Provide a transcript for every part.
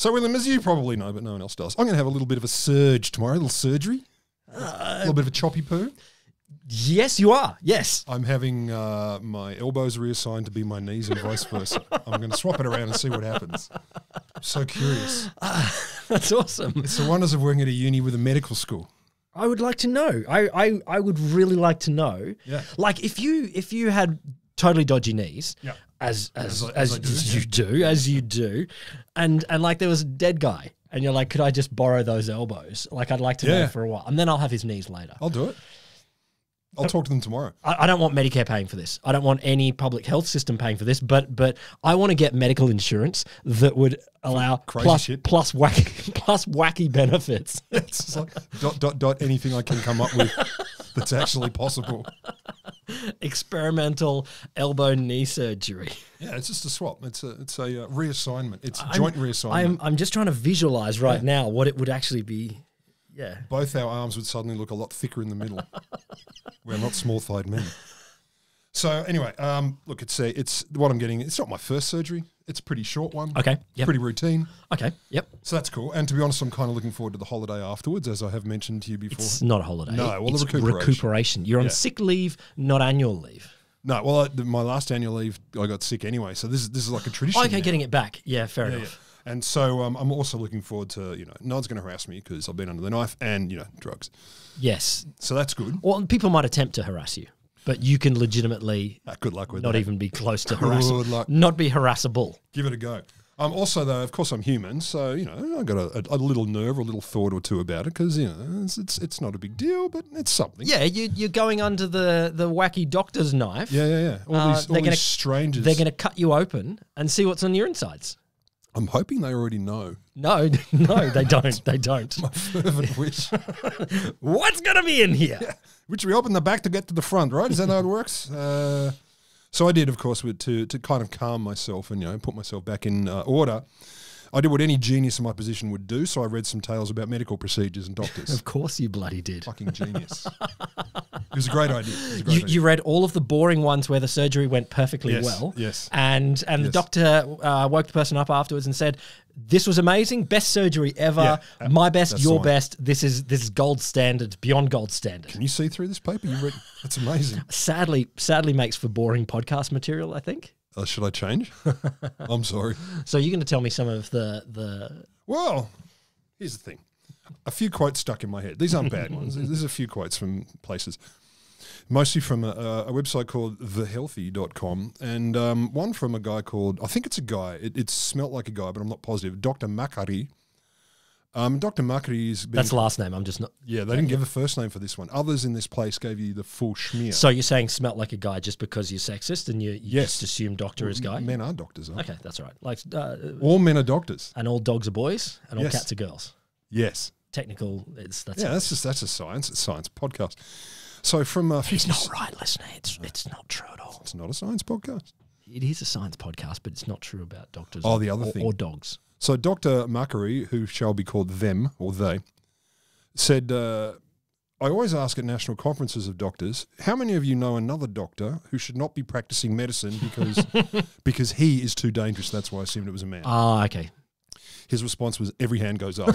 So, William, as you probably know, but no one else does, I'm going to have a little bit of a surge tomorrow, a little surgery, a little bit of a choppy poo. Yes, you are. Yes. I'm having uh, my elbows reassigned to be my knees and vice versa. I'm going to swap it around and see what happens. I'm so curious. That's awesome. It's the wonders of working at a uni with a medical school. I would like to know. I, I, I would really like to know. Yeah. Like if you if you had totally dodgy knees. Yeah. As as As I- as, as do, you do, as you do, and and like there was a dead guy, and you're like, could I just borrow those elbows? Like I'd like to know for a while, and then I'll have his knees later. I'll do it. I'll talk to them tomorrow. I, I don't want Medicare paying for this. I don't want any public health system paying for this. But but I want to get medical insurance that would allow Crazy plus shit. plus wacky plus wacky benefits. It's like dot, dot, dot, anything I can come up with that's actually possible. Experimental elbow knee surgery. Yeah, it's just a swap. It's a it's a uh, reassignment. It's joint reassignment. I'm I'm just trying to visualize right now what it would actually be. Yeah. Both our arms would suddenly look a lot thicker in the middle. We're not small thighed men. So anyway, um, look, it's a, it's what I'm getting. It's not my first surgery. It's a pretty short one. Okay. Yep. Pretty routine. Okay. Yep. So that's cool. And to be honest, I'm kind of looking forward to the holiday afterwards, as I have mentioned to you before. It's not a holiday. No, well, it's recuperation. recuperation. You're on Yeah. sick leave, not annual leave. no, well, I, the, my last annual leave, I got sick anyway. So this is this is like a tradition. okay, now. getting it back. Yeah, fair Yeah, enough. yeah. And so um, I'm also looking forward to you know no one's going to harass me because I've been under the knife and you know drugs. Yes. So that's good. Well, people might attempt to harass you, but you can legitimately Ah, good luck with not that. even be close to harassable. Not be harassable. Give it a go. Um, also, though, of course, I'm human, so you know I got a, a, a little nerve or a little thought or two about it because you know it's, it's it's not a big deal, but it's something. Yeah, you, you're going under the, the wacky doctor's knife. yeah, yeah. yeah. All Uh, these, all they're these gonna- strangers. They're going to cut you open and see what's on your insides. I'm hoping they already know. No, no, they don't. They don't. My Fervent wish. What's going to be in here? Which we open the back to get to the front, right? Is that how it works? Uh, so I did, of course, with, to to kind of calm myself and you know put myself back in uh, order. I did what any genius in my position would do. So I read some tales about medical procedures and doctors. Of course you bloody did. Fucking genius. it was a great idea. A great You, idea. you read all of the boring ones where the surgery went perfectly Yes, well. yes. And and the doctor uh, woke the person up afterwards and said, "This was amazing, best surgery ever. Yeah, uh, My best, your best. This is this is gold standard, beyond gold standard." Can you see through this paper? You read? That's amazing. Sadly, sadly makes for boring podcast material. I think. Uh, should I change? I'm sorry. So you're going to tell me some of the the Well, here's the thing. A few quotes stuck in my head. These aren't bad ones. There's a few quotes from places, mostly from a, a website called thehealthy.com and um, one from a guy called, I think it's a guy. It, it smelt like a guy, but I'm not positive. Dr. Makary. Um, Dr. Makary is. That's last name. I'm just not. yeah, they didn't give a first name for this one. Others in this place gave you the full schmear. So you're saying smelt like a guy just because you're sexist and you, you Yes. just assume doctor is guy? Men are doctors, aren't Okay, that's all right. Like, uh, they? All men are doctors. and all dogs are boys and all Yes. cats are girls. Yes. Technical, it's that's Yeah, that's just that's a science. It's a science podcast. So from uh, He's 50 not right, listener. It's it's not true at all. It's not a science podcast. It is a science podcast, but it's not true about doctors. Oh, the other or, thing. or dogs. So Dr. Makary, who shall be called them or they, said, uh, I always ask at national conferences of doctors, how many of you know another doctor who should not be practicing medicine because because he is too dangerous? That's why I assumed it was a man. Ah, okay. His response was, every hand goes up.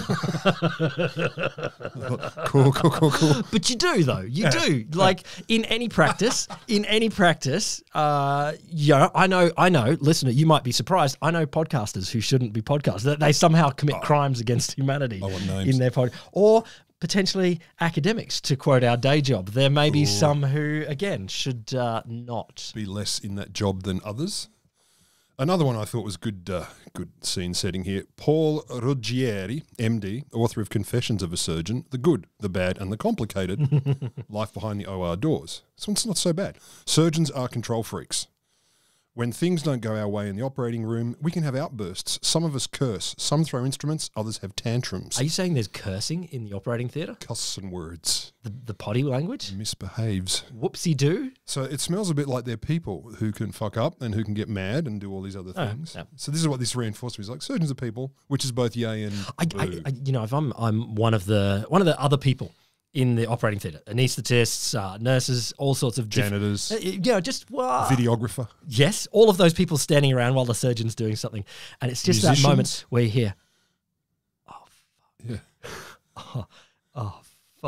cool, cool, cool, cool. But you do though. You do. Like in any practice, in any practice, uh, yeah, I know, I know, listener, you might be surprised. I know podcasters who shouldn't be podcasters. That they somehow commit crimes against humanity I want names. in their pod or potentially academics, to quote our day job. There may be some who, again, should uh, not. Be less in that job than others. Another one I thought was good, uh, good scene setting here. Paul Ruggieri, MD, author of Confessions of a Surgeon: The Good, the Bad, and the Complicated. Life behind the OR doors. This one's not so bad. Surgeons are control freaks. When things don't go our way in the operating room, we can have outbursts. Some of us curse, some throw instruments, others have tantrums. Are you saying there's cursing in the operating theatre? Cuss and words. The, the potty language? Misbehaves. Whoopsie doo? So it smells a bit like they're people who can fuck up and who can get mad and do all these other Oh, things. So this is what this reinforced me. It's like surgeons are people, which is both yay and I, I. I, you know, if I'm I'm one of the one of the other people in the operating theatre. Anaesthetists, uh, nurses, all sorts of diff- janitors. Uh, you know, just videographer. Yes, all of those people standing around while the surgeon's doing something, and it's just Musicians. that moment where you hear, "Oh, fuck. yeah." oh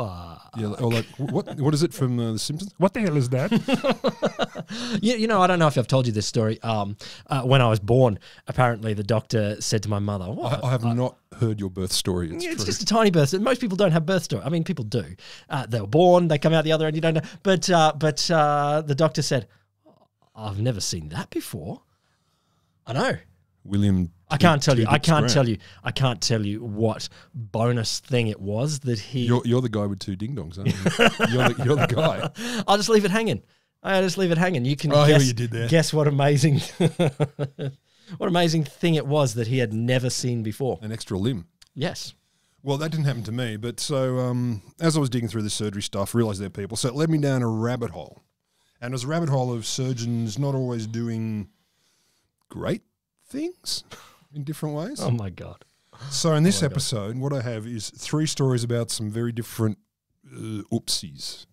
fuck. Yeah, or like what? What is it from uh, The Simpsons? What the hell is that? You, you know, I don't know if I've told you this story. Um, uh, when I was born, apparently the doctor said to my mother, "What? I, I have not heard your birth story. It's, Yeah, it's just a tiny birth. Most people don't have birth story. I mean, people do. Uh, they were born, they come out the other end. You don't know. But uh, but uh, the doctor said, "I've never seen that before." I know. William. I can't tell you. I can't Grant. tell you. I can't tell you what bonus thing it was that he. You're, you're the guy with two ding dongs, aren't you? you're, the, you're the guy. I'll just leave it hanging. I'll just leave it hanging. You can Oh, guess, what you did there. guess what amazing, what amazing thing it was that he had never seen before. An extra limb. Yes. Well, that didn't happen to me, but so um, as I was digging through the surgery stuff, realised there are people. So it led me down a rabbit hole, and it was a rabbit hole of surgeons not always doing great things in different ways. Oh my god. so in this episode, what I have is three stories about some very different uh, oopsies.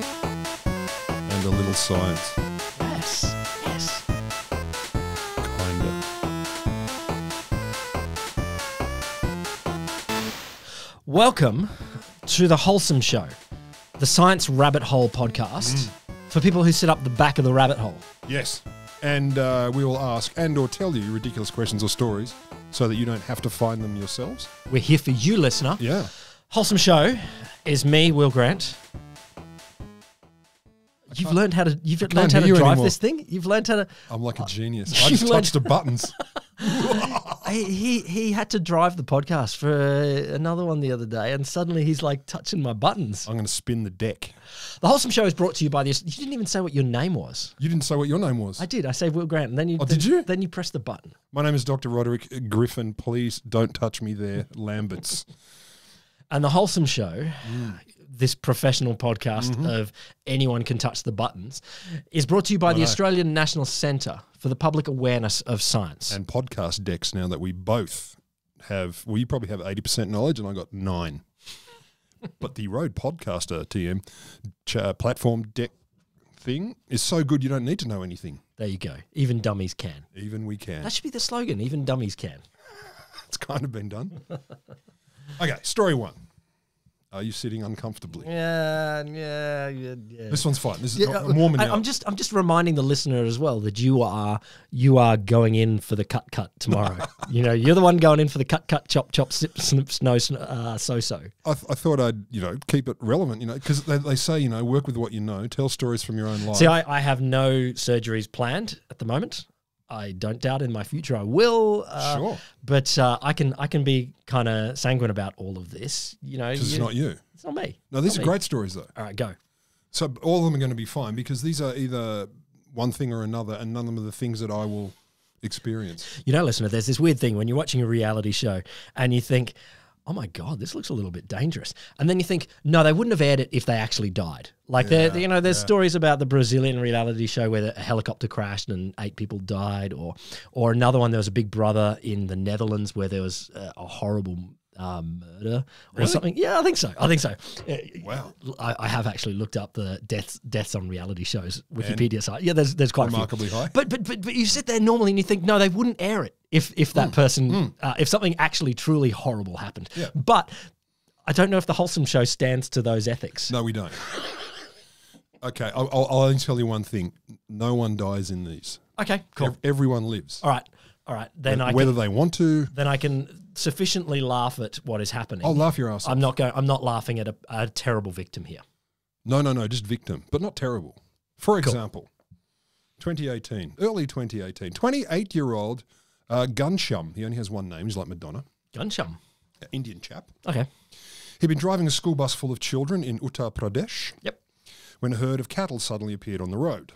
And a little science, Yes. Yes. kinda. Welcome to the Wholesome Show, the Science Rabbit Hole podcast Mm. For people who sit up the back of the rabbit hole. Yes. And uh, we will ask and or tell you ridiculous questions or stories so that you don't have to find them yourselves. We're here for you, listener. Yeah. Wholesome Show is me, Will Grant. You've learned how to you've learned how to drive anymore. this thing. You've learned how to. I'm like a genius. I just touched the buttons. He, he he had to drive the podcast for another one the other day, and suddenly he's like touching my buttons. I'm going to spin the deck. The Wholesome Show is brought to you by this. You didn't even say what your name was. You didn't say what your name was. I did. I said Will Grant, and then you. Oh, then, did you? Then you press the button. My name is Dr. Roderick Griffin. Please don't touch me there, Lamberts. And the Wholesome Show, Mm. This professional podcast Mm-hmm. of anyone can touch the buttons, is brought to you by the Australian National Centre for the Public Awareness of Science. and podcast decks now that we both have. Well, you probably have 80% knowledge, and I got nine. but the Road Podcaster TM ch- uh, platform deck thing is so good you don't need to know anything. there you go. Even dummies can. Even we can. That should be the slogan. Even dummies can. It's kind of been done. okay, story one. Are you sitting uncomfortably? Yeah, yeah, yeah. yeah. This one's fine. This is Yeah, I'm warming I, I'm just I'm just reminding the listener as well that you are you are going in for the cut cut tomorrow. you know, you're the one going in for the cut cut chop chop snip snip snow sn- uh, so so. I, th- I thought I'd you know keep it relevant. You know, because they, they say you know work with what you know, tell stories from your own life. See, I, I have no surgeries planned at the moment. I don't doubt in my future I will. Uh, Sure. But uh, I can I can be kind of sanguine about all of this. You know, because it's not you. It's not me. No, these Not are me. great stories though. All right, go. So all of them are going to be fine because these are either one thing or another, and none of them are the things that I will experience. You know, listener, there's this weird thing when you're watching a reality show and you think, oh my God, this looks a little bit dangerous. And then you think, no, they wouldn't have aired it if they actually died. Like, there, you know, there's stories about the Brazilian reality show where a helicopter crashed and eight people died, or or another one, there was a big brother in the Netherlands where there was uh, a horrible. Um, murder or something? Yeah, I think so. I think so. Uh, Wow. I, I have actually looked up the deaths deaths on reality shows Wikipedia site. Yeah, there's there's quite Remarkably a few. high. But, but but but you sit there normally and you think, no, they wouldn't air it if if that person uh, if something actually truly horrible happened. Yeah. But I don't know if the wholesome show stands to those ethics. No, we don't. okay, I'll, I'll, I'll only tell you one thing: no one dies in these. Okay, cool. Ev- everyone lives, All right, all right. Then I whether they want to. then I can sufficiently laugh at what is happening. I'll laugh your ass off. I'm not going. I'm not laughing at a, a terrible victim here. No, no, no, just victim, but not terrible. For example, 2018, early 2018, 28 year old uh, Ghanshyam. He only has one name. He's like Madonna, Ghanshyam. uh, Indian chap. Okay. He'd been driving a school bus full of children in Uttar Pradesh Yep. when a herd of cattle suddenly appeared on the road,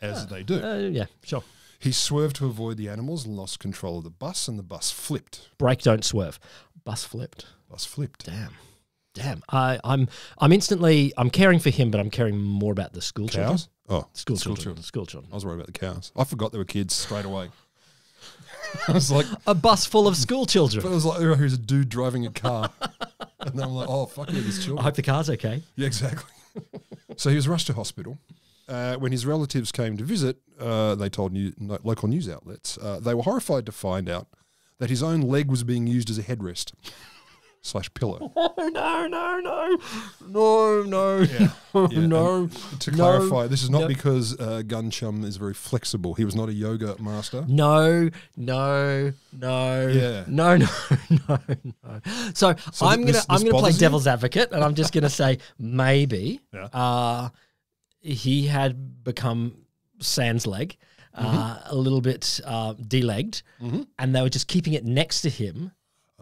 as they do. Uh, yeah. Sure. He swerved to avoid the animals and lost control of the bus, and the bus flipped. Brake, don't swerve. Bus flipped. Bus flipped. Damn. Damn. I, I'm I'm instantly I'm caring for him, but I'm caring more about the school children. Cows? Oh, School, school children. children. School children. I was worried about the cows. I forgot there were kids straight away. I was like, A bus full of school but it was like, who's a dude driving a car? and then I'm like, oh, fuck yeah, children. I hope the car's okay. Yeah, exactly. so he was rushed to hospital. Uh, when his relatives came to visit, uh, they told new, no, local news outlets uh, they were horrified to find out that his own leg was being used as a headrest slash pillow. Oh no, no, no, no, no, Yeah, no. and To no, clarify, this is not no. because uh, Ghanshyam is very flexible. He was not a yoga master. No, no, no, Yeah. no, no, no, no. So, So I'm th- gonna this- I'm gonna play you? devil's advocate, and I'm just gonna say maybe Yeah. uh, he had become Sans leg, uh, Mm-hmm. a little bit uh, delegged, and they were just keeping it next to him.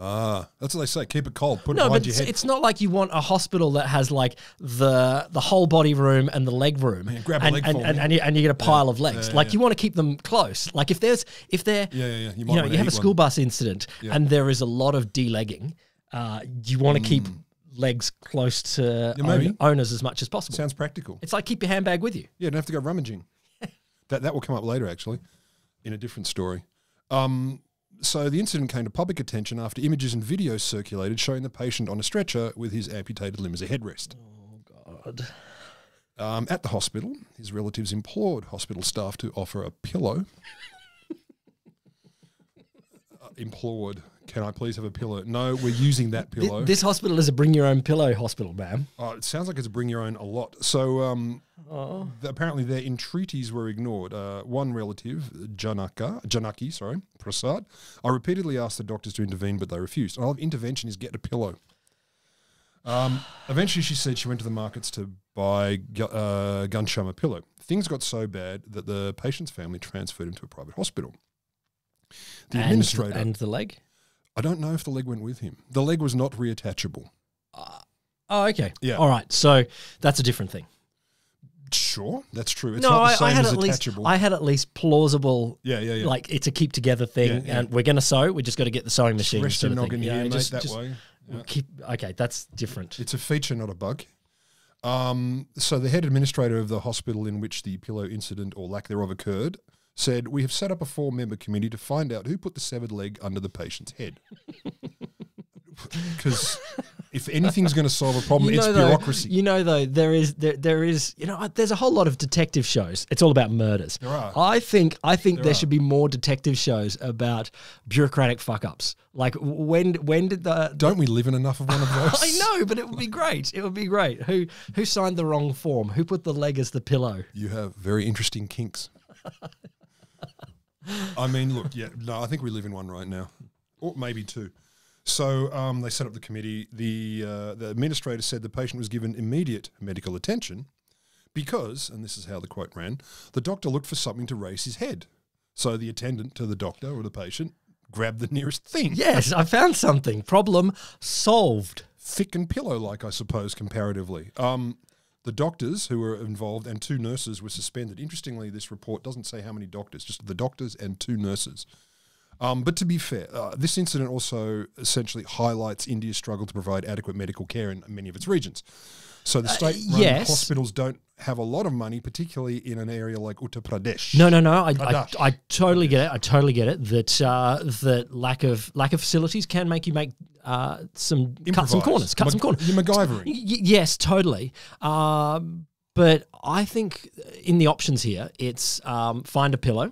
Ah, that's what they say. Keep it cold. Put it No, behind but your it's, head. it's not like you want a hospital that has like the the whole body room and the leg room, grab a and, leg and, for and, me. and you, and you get a pile of legs. Yeah, like yeah. you want to keep them close. Like if there's if they're Yeah, yeah, yeah. You you, know you have a eat one. school bus incident and there is a lot of delegging, uh, you want to keep legs close to. Yeah, maybe. own- owners as much as possible. Sounds practical. it's like keep your handbag with you. Yeah, don't have to go rummaging. that that will come up later, actually, in a different story. Um, so the incident came to public attention after images and videos circulated showing the patient on a stretcher with his amputated limb as a headrest. Oh God. Um, at the hospital, his relatives implored hospital staff to offer a pillow. Uh, implored, can I please have a pillow? No, we're using that pillow. This hospital is a bring your own pillow hospital, ma'am. Oh, it sounds like it's bring your own a lot. So um, Oh. th- apparently their entreaties were ignored. Uh, one relative, Janaka, Janaki, sorry, Prasad, I repeatedly asked the doctors to intervene, but they refused. All intervention is get a pillow. Um, eventually, she said she went to the markets to buy gu- uh, Ghanshyam a pillow. Things got so bad that the patient's family transferred him to a private hospital. The and, administrator, and the leg. I don't know if the leg went with him. The leg was not reattachable. Oh, okay. Yeah. All right. So that's a different thing. Sure, that's true. It's no, not the I, same I had as at least. I had at least plausible. yeah, yeah, yeah. Like it's a keep together thing, Yeah, yeah. and we're gonna sew. We just got to get the sewing machine. Rest your noggin Yeah, mate, just- that just way. Yeah. Keep okay. That's different. It's a feature, not a bug. Um, so the head administrator of the hospital in which the pillow incident or lack thereof occurred said, "We have set up a four-member committee to find out who put the severed leg under the patient's head." Because if anything's going to solve a problem, it's though, bureaucracy. you know, though, there is there, there is you know, there's a whole lot of detective shows. It's all about murders. There are. I think I think there, There should be more detective shows about bureaucratic fuck ups. Like when when did the Don't we live in enough of one of those? I know, but it would be great. It would be great. Who who signed the wrong form? Who put the leg as the pillow? You have very interesting kinks. I mean, look, yeah, no, I think we live in one right now, or maybe two. So um, they set up the committee. The uh, the administrator said the patient was given immediate medical attention because, and this is how the quote ran, the doctor looked for something to raise his head. So the attendant to the doctor or the patient grabbed the nearest thing, Yes, I found something. Problem solved. thick and pillow-like, I suppose, comparatively. Um, the doctors who were involved and two nurses were suspended. Interestingly, this report doesn't say how many doctors, just the doctors and two nurses. Um, but to be fair, uh, this incident also essentially highlights India's struggle to provide adequate medical care in many of its regions. So the state-run yes. hospitals don't have a lot of money, particularly in an area like Uttar Pradesh. No, no, no. I, I, I totally get it. I totally get it. That uh, that lack of lack of facilities can make you make uh, some cut some corners. Cut some corners. You're MacGyvering. Yes, totally. Um, but I think in the options here, it's um, find a pillow,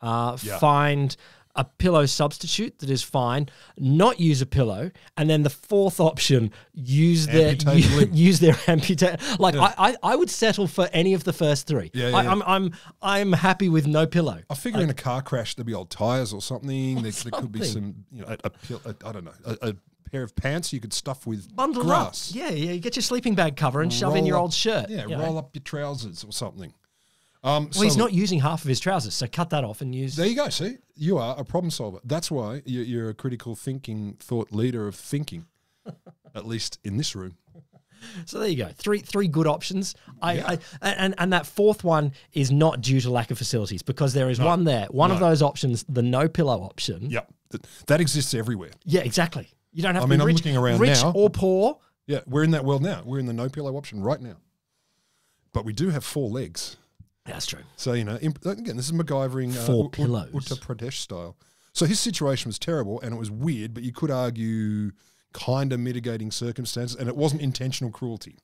uh, Yeah. find a pillow substitute that is fine, not use a pillow, and then the fourth option, use their Amputate u- limb. use their amputate. Like I, I, I would settle for any of the first three. Yeah, yeah, I, yeah. I'm, I'm, I'm happy with no pillow. I figure in a car crash there'd be old tires or something. Oh, there, there could be some, you know, a, a, pill- a I don't know, a, a pair of pants you could stuff with Bundle grass. up. Yeah, yeah. You get your sleeping bag cover and shove in your up- old shirt. Yeah, know. roll up your trousers or something. Um, Well, he's not using half of his trousers, so cut that off and use. There you go. See, you are a problem solver. That's why you're, you're a critical thinking thought leader of thinking, at least in this room. So there you go. Three three good options. I, I and and that fourth one is not due to lack of facilities because there is one there. One of those options, the no pillow option. Yep, that exists everywhere. Yeah, exactly. You don't have I to mean, be I'm looking around rich now. or poor. Yeah, we're in that world now. We're in the no pillow option right now. But we do have four legs. That's true. So, you know, imp- again, this is MacGyvering uh, Four pillows. Uttar Pradesh style. So his situation was terrible and it was weird, but you could argue kind of mitigating circumstances, and it wasn't intentional cruelty.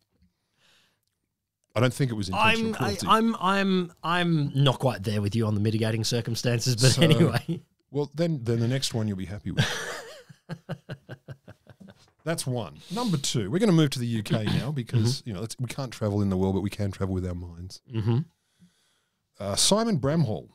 I don't think it was intentional I'm I, cruelty. I'm I'm I'm not quite there with you on the mitigating circumstances, but So- anyway. Well, then, then the next one you'll be happy with. That's one. Number two, we're going to move to the UK now because you know we can't travel in the world, but we can travel with our minds. Mm-hmm. Uh, Simon Bramhall,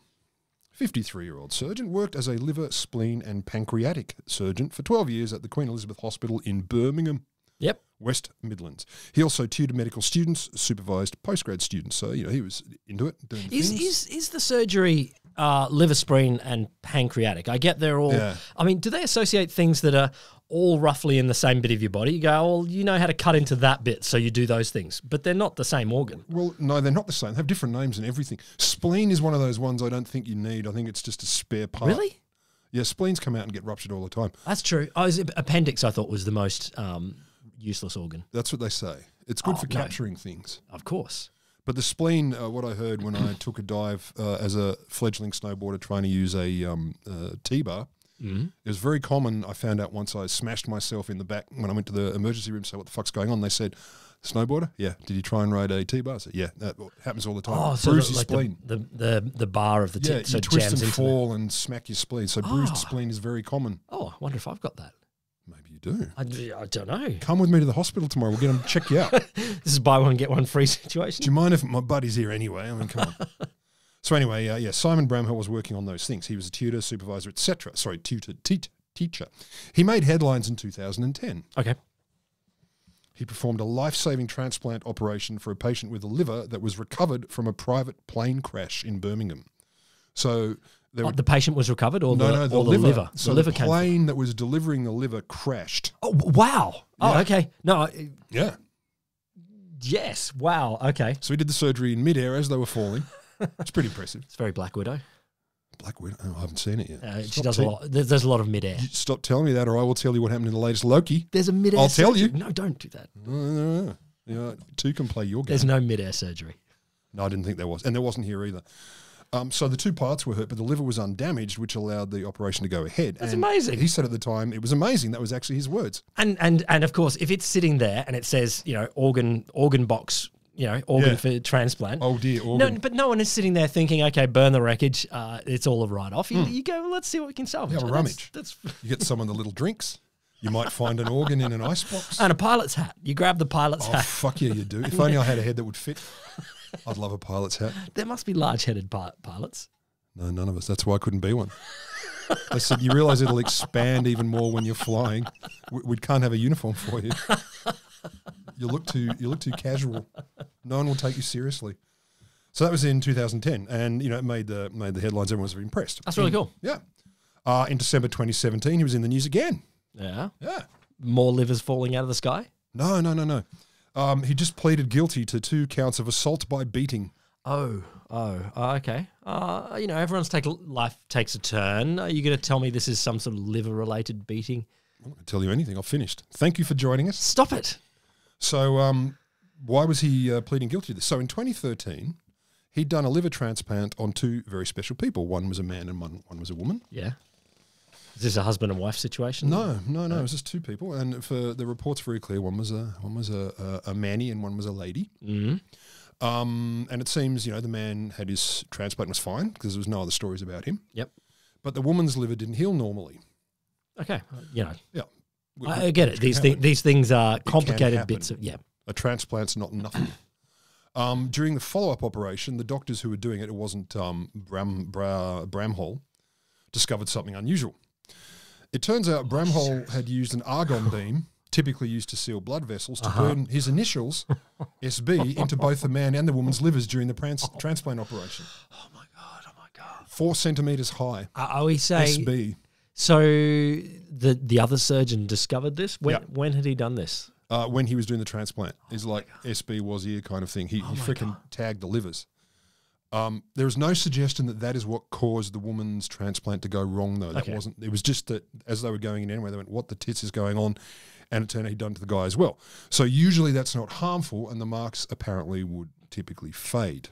53 year old surgeon, worked as a liver, spleen, and pancreatic surgeon for 12 years at the Queen Elizabeth Hospital in Birmingham, Yep. West Midlands. He also tutored medical students, supervised postgrad students. So, you know, he was into it, doing Is things. is is the surgery uh, liver, spleen, and pancreatic? I get they're all. Yeah. I mean, do they associate things that are all roughly in the same bit of your body? You go, well, you know how to cut into that bit, so you do those things, but they're not the same organ. Well, no, they're not the same. They have different names and everything. Spleen is one of those ones I don't think you need. I think it's just a spare part. Really? Yeah, spleens come out and get ruptured all the time. That's true. I was, appendix, I thought was the most um, useless organ. That's what they say. It's good Oh, for no. capturing things. Of course. But the spleen, uh, what I heard when I took a dive uh, as a fledgling snowboarder trying to use a um, uh, T-bar, Mm-hmm. it was very common. I found out once I smashed myself in the back when I went to the emergency room. So what the fuck's going on? They said, snowboarder. Yeah. Did you try and ride a T-bar? I said, yeah. That happens all the time. Oh, so Bruise the, your like the, spleen. the, the the bar of the yeah, tip, so you twist and fall and smack your spleen. So bruised Ah. spleen is very common. Oh, I wonder if I've got that. You do. I, I don't know. Come with me to the hospital tomorrow. We'll get them to check you out. This is buy one get one free situation. Do you mind if my buddy's here anyway? I mean, come on. So anyway, uh, yeah, Simon Bramhall was working on those things. He was a tutor, supervisor, etc. Sorry, tutor, teat, teacher. He made headlines in 2010. Okay. He performed a life-saving transplant operation for a patient with a liver that was recovered from a private plane crash in Birmingham. So there Oh, the patient was recovered, or no, the, no, the or the liver. liver. So the liver the plane that was delivering the liver crashed. Oh wow! Oh okay. No, I- Yeah. yes. Wow. Okay. So he did the surgery in midair as they were falling. It's pretty impressive. It's very Black Widow. Black Widow. Oh, I haven't seen it yet. Uh, she does a lot. There's, there's a lot of midair. You Stop telling me that, or I will tell you what happened in the latest Loki. There's a midair. I'll tell you. No, don't do that. No, no, no. Yeah, two can play your game. There's no midair surgery. no, I didn't think there was, and there wasn't here either. Um, so the two parts were hurt, but the liver was undamaged, which allowed the operation to go ahead. That's And amazing. He said at the time it was amazing. That was actually his words. And and and of course, if it's sitting there and it says, you know, organ organ box, you know, organ Yeah. for transplant. Oh dear, No, but no one is sitting there thinking, okay, burn the wreckage. Uh, it's all a write off. You, you go, well, let's see what we can salvage. Hmm. Yeah, And rummage. That's, You get some of the little drinks. You might find an organ in an icebox. and a pilot's hat. You grab the pilot's Oh hat. fuck yeah, you do. If only I had a head that would fit. I'd love a pilot's hat. There must be large headed pi- pilots. No, none of us. That's why I couldn't be one. I said, you realise it'll expand even more when you're flying. We, we can't have a uniform for you. You look too you look too casual. No one will take you seriously. So that was in 2010, and you know it made the made the headlines. Everyone was very impressed. That's really cool. Yeah. Uh, in December 2017, he was in the news again. Yeah. Yeah. More livers falling out of the sky. No, no, no, no. Um, he just pleaded guilty to two counts of assault by beating. Oh, oh, oh, okay. Uh, you know, everyone's take life takes a turn. Are you going to tell me this is some sort of liver related beating? I'm not going to tell you anything. I've finished. Thank you for joining us. Stop it. So, um, why was he uh, pleading guilty to this? So, in 2013, he'd done a liver transplant on two very special people. One was a man and one, one was a woman. Yeah. Is this a husband and wife situation? No, no, no. It was just two people, and for the reports very clear. One was a one was a, a, a manny and one was a lady. hmm Um, and it seems you know the man had his transplant and was fine because there was no other stories about him. Yep. But the woman's liver didn't heal normally. Okay. You know, Yeah, I, get it. These happen. these things are can complicated bits of yeah. A transplant's not nothing. um, during the follow-up operation, the doctors who were doing it, it wasn't um, Bram, Bra, Bramhall, discovered something unusual. It turns out Bramhall had used an argon beam, typically used to seal blood vessels, to burn his initials, SB, into both the man and the woman's livers during the trans- transplant operation. Oh my god! Oh my god! Four centimeters high. Are, are we saying SB. so? The the other surgeon discovered this. When Yeah. when had he done this? Uh, when he was doing the transplant, is like SB was here kind of thing. He, Oh he freaking tagged the livers. Um, there is no suggestion that that is what caused the woman's transplant to go wrong, though. That Okay. wasn't. It was just that as they were going in anyway, they went, "What the tits is going on?" And it turned out he'd done to the guy as well. So usually that's not harmful, and the marks apparently would typically fade.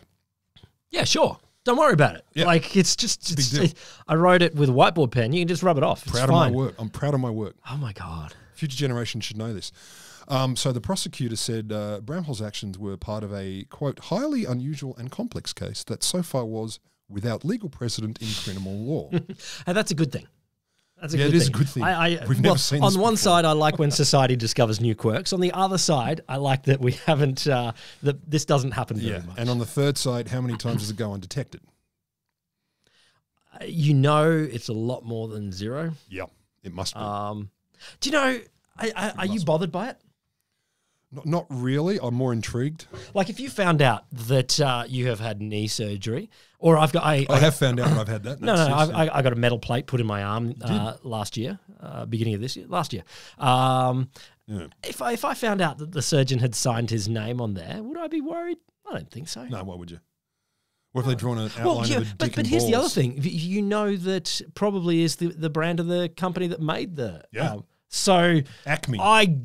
Yeah, sure. Don't worry about it. Like it's just. It's, it- I wrote it with a whiteboard pen. You can just rub it off. It's Proud fine. of my work. I'm proud of my work. Oh my god. Future generations should know this. Um, so the prosecutor said uh, Bramhall's actions were part of a quote highly unusual and complex case that so far was without legal precedent in criminal law. And that's a good thing. That's a Yeah, good it is thing. a good thing. I, I, We've well, never seen On one before. side, I like when society discovers new quirks. On the other side, I like that we haven't. Uh, that this doesn't happen very yeah. much. And on the third side, how many times does it go undetected? Uh, you know, it's a lot more than zero. Yeah, it must be. Um, do you know? I, I, are you bothered by it? Not, not really. I'm more intrigued. Like, if you found out that uh, you have had knee surgery, or I've got, I, I have found out that I've had that. No, no, no. I, I, I got a metal plate put in my arm uh, last year, uh, beginning of this year, last year. Um, Yeah. If I if I found out that the surgeon had signed his name on there, would I be worried? I don't think so. No, why would you? What if they've drawn an outline Well, yeah, of a but, but here's the other thing. You know that probably is the, the brand of the company that made the. Yeah. um, so Acme. I,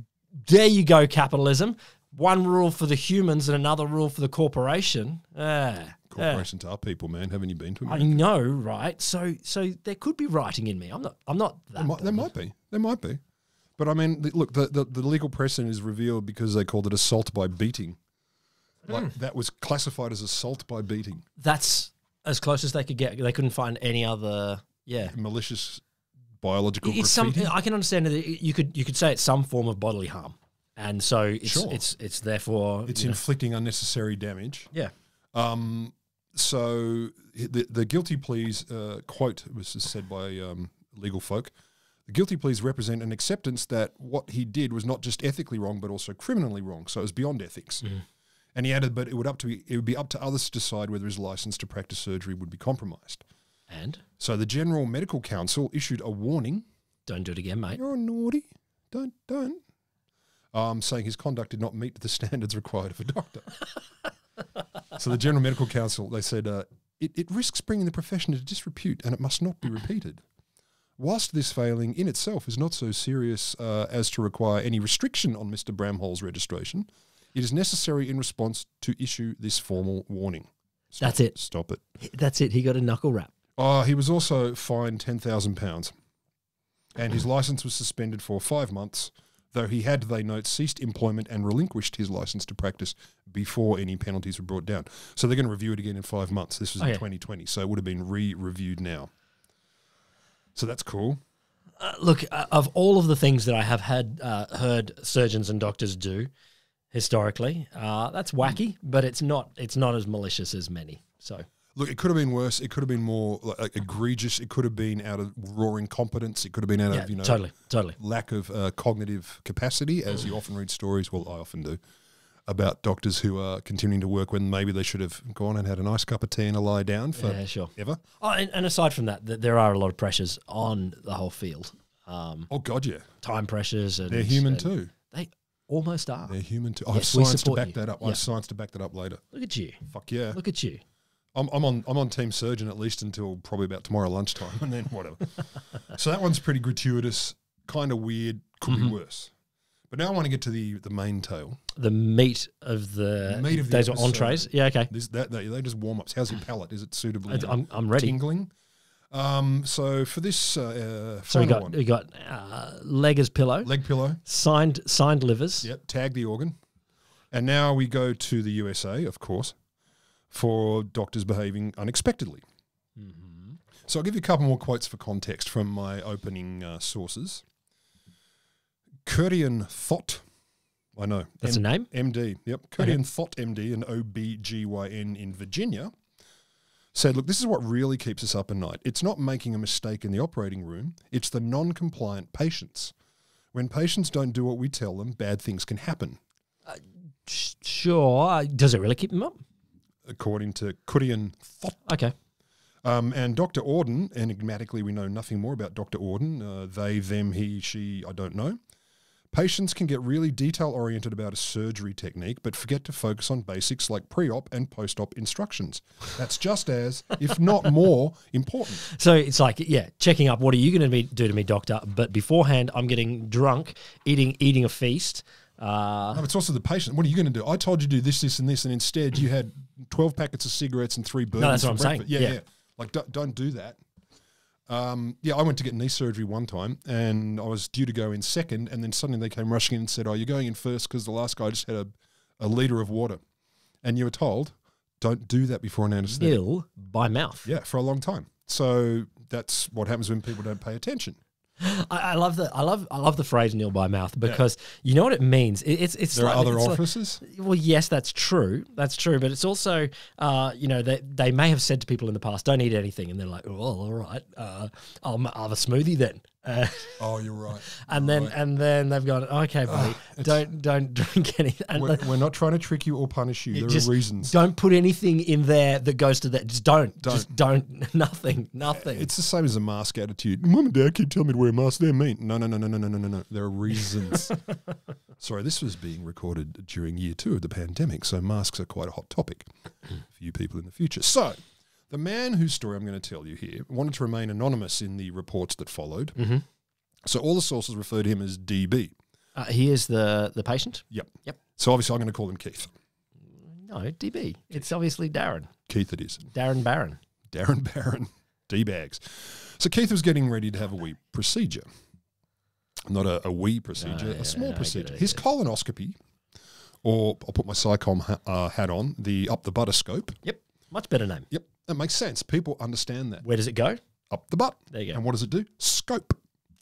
there you go, capitalism. One rule for the humans and another rule for the corporation. Ah, ah. Corporations are people, man. Haven't you been to I them? know, right? So, so there could be writing in me. I'm not. I'm not that. There might, there might be. There might be. But I mean, look, the, the, the legal precedent is revealed because they called it assault by beating. Like that was classified as assault by beating, That's as close as they could get. They couldn't find any other. Yeah. malicious biological It's some. graffiti. I can understand that you could you could say it's some form of bodily harm, and so it's Sure. it's it's therefore it's you know- inflicting unnecessary damage. yeah. Um, so the the guilty pleas uh, quote was said by um, legal folk. The guilty pleas represent an acceptance that what he did was not just ethically wrong, but also criminally wrong. So it was beyond ethics. And he added, but it would up to be, it would be up to others to decide whether his license to practice surgery would be compromised. And So the General Medical Council issued a warning. don't do it again, mate. You're naughty. Don't don't. Um, saying his conduct did not meet the standards required of a doctor. so the General Medical Council they said uh, it, it risks bringing the profession into disrepute and it must not be repeated. Whilst this failing in itself is not so serious uh, as to require any restriction on Mr. Bramhall's registration, it is necessary in response to issue this formal warning. Stop That's it. Stop it. That's it. He got a knuckle wrap. Oh, he was also fined ten thousand pounds, and his license was suspended for five months. Though he had, they note, ceased employment and relinquished his license to practice before any penalties were brought down. So they're going to review it again in five months. This was Okay. in 2020, so it would have been re-reviewed now. So that's cool. Uh, look, uh, of all of the things that I have had uh, heard surgeons and doctors do historically, uh, that's wacky, but it's not. It's not as malicious as many. So Look, it could have been worse. It could have been more like, egregious. It could have been out of raw incompetence. It could have been out yeah, of you know totally, totally. lack of uh, cognitive capacity, as you often read stories. Well, I often do about doctors who are continuing to work when maybe they should have gone and had a nice cup of tea and a lie down for Yeah, sure. ever. Oh, and, and aside from that, th- there are a lot of pressures on the whole field. Um, Oh God, yeah, time pressures, and they're human and too. They almost are. They're human too. I Yes, have science to back you. that up. I have science to back that up later. Look at you. Fuck yeah. Look at you. I'm, I'm on I'm on team surgeon at least until probably about tomorrow lunchtime, and then whatever. so that one's pretty gratuitous, kind of weird, could Mm-hmm. be worse. But now I want to get to the the main tale. The meat of the Meat of the those are episode. entrees. Yeah, okay. This that they, they just warm ups. How's your palate? Is it suitably? I'm, I'm ready. tingling. Um, so for this uh, uh, So we got one, we got uh, leg as pillow, leg pillow. signed signed livers. Yep, tag the organ. And now we go to the USA, of course, for doctors behaving unexpectedly. Mm-hmm. So I'll give you a couple more quotes for context from my opening uh, sources. Kurdian Thot, I know. That's a name. MD, yep. Kurdian Thot MD, an OBGYN in Virginia, said, Look, this is what really keeps us up at night. It's not making a mistake in the operating room, it's the non compliant patients. When patients don't do what we tell them, bad things can happen. Sh- Sure. Uh, Does it really keep them up? According to Kurdian Thot. Okay. Um, and Dr. Auden, enigmatically, we know nothing more about Dr. Auden. Uh, they, them, he, she, I don't know. Patients can get really detail oriented about a surgery technique, but forget to focus on basics like pre op and post op instructions. That's just as, if not more, important. So it's like, yeah, checking up. What are you going to do to me, doctor? But beforehand, I'm getting drunk, eating eating a feast. Uh, No, it's also the patient. What are you going to do? I told you to do this, this, and this, and instead you had 12 packets of cigarettes and three burgers. No, that's what I'm saying. Yeah, Yeah. yeah. Like, don't, don't do that. Um, yeah, I went to get knee surgery one time and I was due to go in second, and then suddenly they came rushing in and said, Oh, you're going in first because the last guy just had a, a litre of water. And you were told, don't do that before an anesthetic. Nil by mouth. Yeah, for a long time. So that's what happens when people don't pay attention. I, I love the I love I love the phrase "nil by mouth" because you know what it means. It, it's it's There are like- other it's like- offices. well, yes, that's true. That's true, but it's also, uh, you know, they they may have said to people in the past, "Don't eat anything," and they're like, "Oh, all right, uh, I'll have a smoothie then." Uh, oh, you're right. and then and then they've gone, "Okay, buddy, don't don't drink anything." We're, we're not trying to trick you or punish you. There are reasons. Don't put anything in there that goes to that. Just don't. Just don't. Nothing. Nothing. It's the same as a mask attitude. Mum and dad keep telling me to wear a mask. They're mean. No, no, no, no, no, no, no, no, no. There are reasons. Sorry, this was being recorded during year two of the pandemic, so masks are quite a hot topic for you people in the future. So, the man whose story I'm going to tell you here wanted to remain anonymous in the reports that followed. Mm-hmm. So, all the sources refer to him as DB. uh, he is the the patient. Yep. Yep. So, obviously, I'm going to call him Keith. No, DB. It's obviously Darren. Keith, it is. Darren Barron. Darren Barron, D bags. So Keith was getting ready to have a wee procedure. Not a, a wee procedure, yeah, a small get procedure. it, His colonoscopy, or I'll put my psychom ha- uh, hat on, the up the butterscope. Yep. Much better name. Yep, that makes sense. People understand that. Where does it go? Up the butt. There you go. And what does it do? Scope.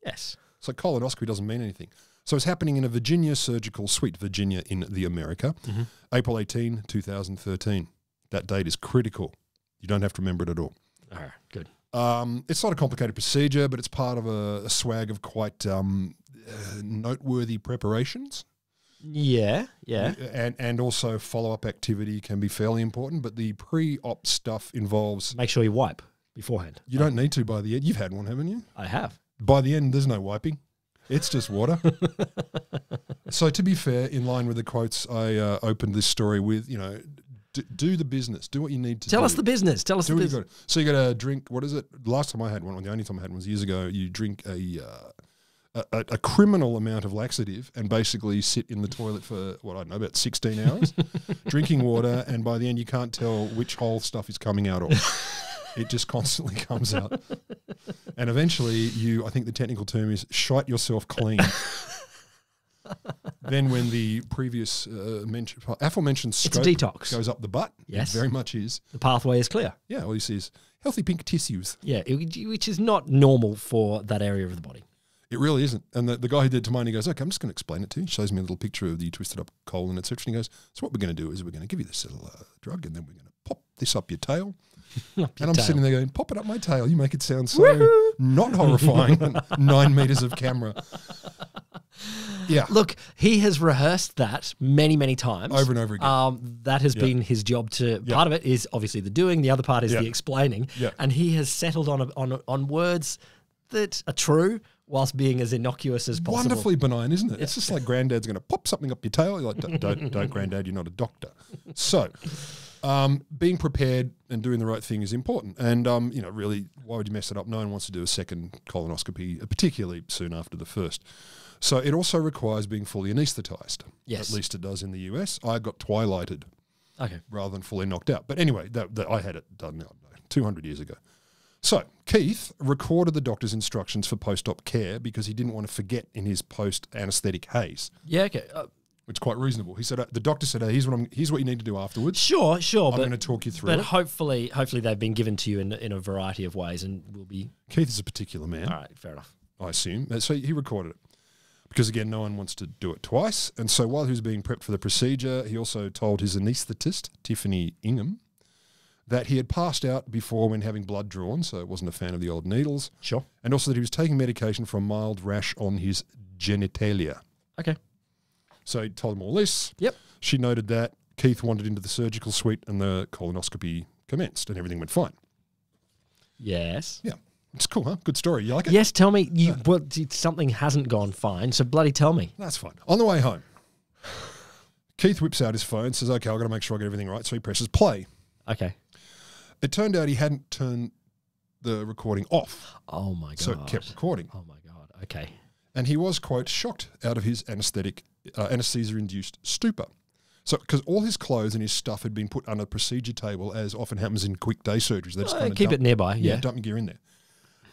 Yes. So colonoscopy doesn't mean anything. So it's happening in a Virginia surgical suite, Virginia in the America, Mm-hmm. April 18, 2013. That date is critical. You don't have to remember it at all. All right. Good. Um, it's not a complicated procedure, but it's part of a, a swag of quite um, uh, noteworthy preparations. Yeah. Yeah. And, and also follow up activity can be fairly important, but the pre op stuff involves, Make sure you wipe beforehand. you don't need to by the end. You've had one, haven't you? I have. By the end, there's no wiping. It's just water. so, to be fair, in line with the quotes I uh, opened this story with, you know, d- do the business, do what you need to Tell do. us the business. Tell us Do the you business. So you got to drink. What is it? Last time I had one, the only time I had one was years ago. You drink a, uh, a a criminal amount of laxative and basically sit in the toilet for what I don't know about sixteen hours, drinking water, and by the end you can't tell which hole stuff is coming out of. it just constantly comes out, and eventually you. I think the technical term is shite yourself clean. then when the previous uh, mention, aforementioned It's a scope detox. goes up the butt, Yes. it very much is. The pathway is clear. Yeah, all you see is healthy pink tissues. Yeah, it- which is not normal for that area of the body. It really isn't. And the, the guy who did it to mine, he goes, okay, I'm just going to explain it to you. He shows me a little picture of the twisted up colon, et cetera. And he goes, so what we're going to do is we're going to give you this little uh, drug and then we're going to pop this up your tail. Up your and I'm tail. sitting there going, pop it up my tail. You make it sound so not horrifying. Nine meters of camera. Yeah. Look, he has rehearsed that many, many times. Over and over again. Um, that has been his job to. Yeah. Part of it is obviously the doing. The other part is Yeah. the explaining. Yeah. And he has settled on a, on on words that are true whilst being as innocuous as possible. Wonderfully benign, isn't it? It's just like granddad's going to pop something up your tail. You're like, don't, don't, don't, granddad, you're not a doctor. So, um, being prepared and doing the right thing is important. And, um, you know, really, why would you mess it up? No one wants to do a second colonoscopy, uh, particularly soon after the first. So, it also requires being fully anaesthetized. Yes. At least it does in the US. I got twilighted Okay. rather than fully knocked out. But anyway, that, that I had it done I 200 years ago. So Keith recorded the doctor's instructions for post-op care because he didn't want to forget in his post-anesthetic haze, Yeah. Okay. Uh, is quite reasonable. He said, uh, the doctor said, uh, here's, what I'm, here's what you need to do afterwards. sure. Sure. I'm going to talk you through but it. hopefully, hopefully they've been given to you in in a variety of ways, and will be Keith is a particular man, all right. Fair enough. I assume. Uh, So he recorded it. Because again, no one wants to do it twice. And so while he was being prepped for the procedure, he also told his anaesthetist, Tiffany Ingham, that he had passed out before when having blood drawn, so wasn't a fan of the old needles. Sure. and also that he was taking medication for a mild rash on his genitalia. Okay. So he told him all this. Yep. She noted that Keith wandered into the surgical suite and the colonoscopy commenced and everything went fine. Yes. Yeah. It's cool, huh? Good story. You like it? Yes. Tell me. You well, something hasn't gone fine. So bloody tell me. That's fine. On the way home, Keith whips out his phone, says, okay, I've got to make sure I get everything right. So he presses play. Okay. It turned out he hadn't turned the recording off, Oh my god. so it kept recording. Oh my god. Okay. and he was quote shocked out of his anesthetic uh, anesthesia induced stupor so because all his clothes and his stuff had been put on the procedure table as often happens in quick day surgeries they just Uh, kind of keep dump, it nearby. yeah. Yeah. dump your gear in there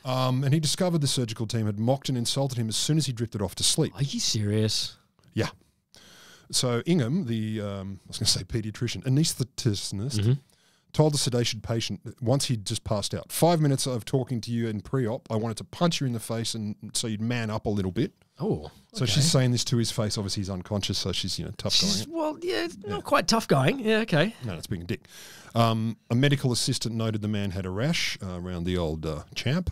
um, and he discovered the surgical team had mocked and insulted him as soon as he drifted off to sleep Are you serious? yeah so Ingham the um, I was going to say pediatrician anesthetist Mhm. Told the sedation patient once he'd just passed out. Five minutes of talking to you in pre-op. I wanted to punch you in the face and so you'd man up a little bit. Oh, So she's saying this to his face. Obviously, he's unconscious, so she's you know tough going. She's- well, yeah, it's not quite tough going. Yeah, okay. No, that's being a dick. Um, a medical assistant noted the man had a rash uh, around the old uh, champ.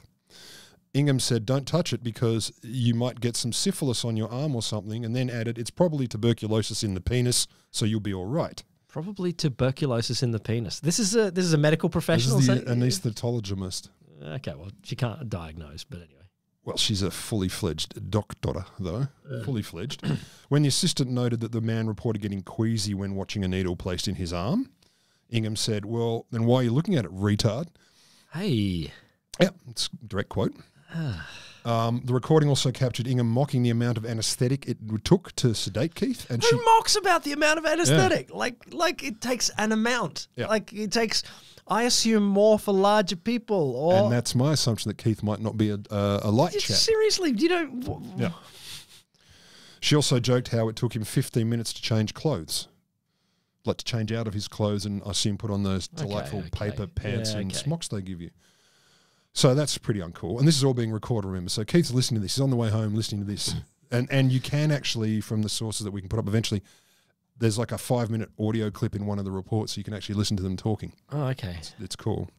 Ingham said, "Don't touch it because you might get some syphilis on your arm or something," and then added, "It's probably tuberculosis in the penis, so you'll be all right." Probably tuberculosis in the penis. This is a this is a medical This professional. is the so- anaesthetologist. Uh, okay, well, she can't diagnose, but anyway. Well, she's a fully fledged doctor, though. Uh. Fully fledged. when the assistant noted that the man reported getting queasy when watching a needle placed in his arm, Ingham said, Well, then why are you looking at it, retard? Hey, Yeah, it's a direct quote. Ah. Um, the recording also captured Ingham mocking the amount of anaesthetic it took to sedate Keith, and she who mocks about the amount of anesthetic? Like, like it takes an amount. Yeah. Like it takes, I assume, more for larger people. Or and that's my assumption that Keith might not be a, uh, a light chap. seriously, you don't. Yeah. She also joked how it took him 15 minutes to change clothes. Like to change out of his clothes and I assume put on those Okay, delightful okay. paper pants Yeah, and okay. smocks they give you. So that's pretty uncool. And this is all being recorded, remember. So Keith's listening to this. He's on the way home listening to this. And and you can actually, from the sources that we can put up eventually, there's like a five minute audio clip in one of the reports so you can actually listen to them talking. Oh, okay. It's cool.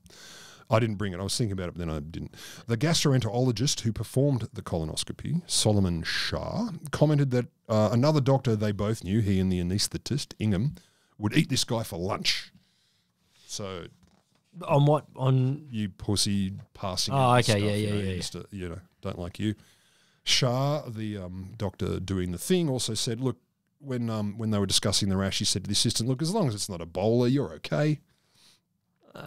I didn't bring it. I was thinking about it, but then I didn't. The gastroenterologist who performed the colonoscopy, Solomon Shah, commented that uh, another doctor they both knew, he and the anaesthetist, Ingham, would eat this guy for lunch. So On what? On you pussy passing. Oh, okay, stuff, yeah, you yeah, know, yeah, yeah. Mr. You know, don't like you. Shah, the um, doctor doing the thing, also said, look, when um, when they were discussing the rash, he said to the assistant, look, as long as it's not Ebola, you're okay.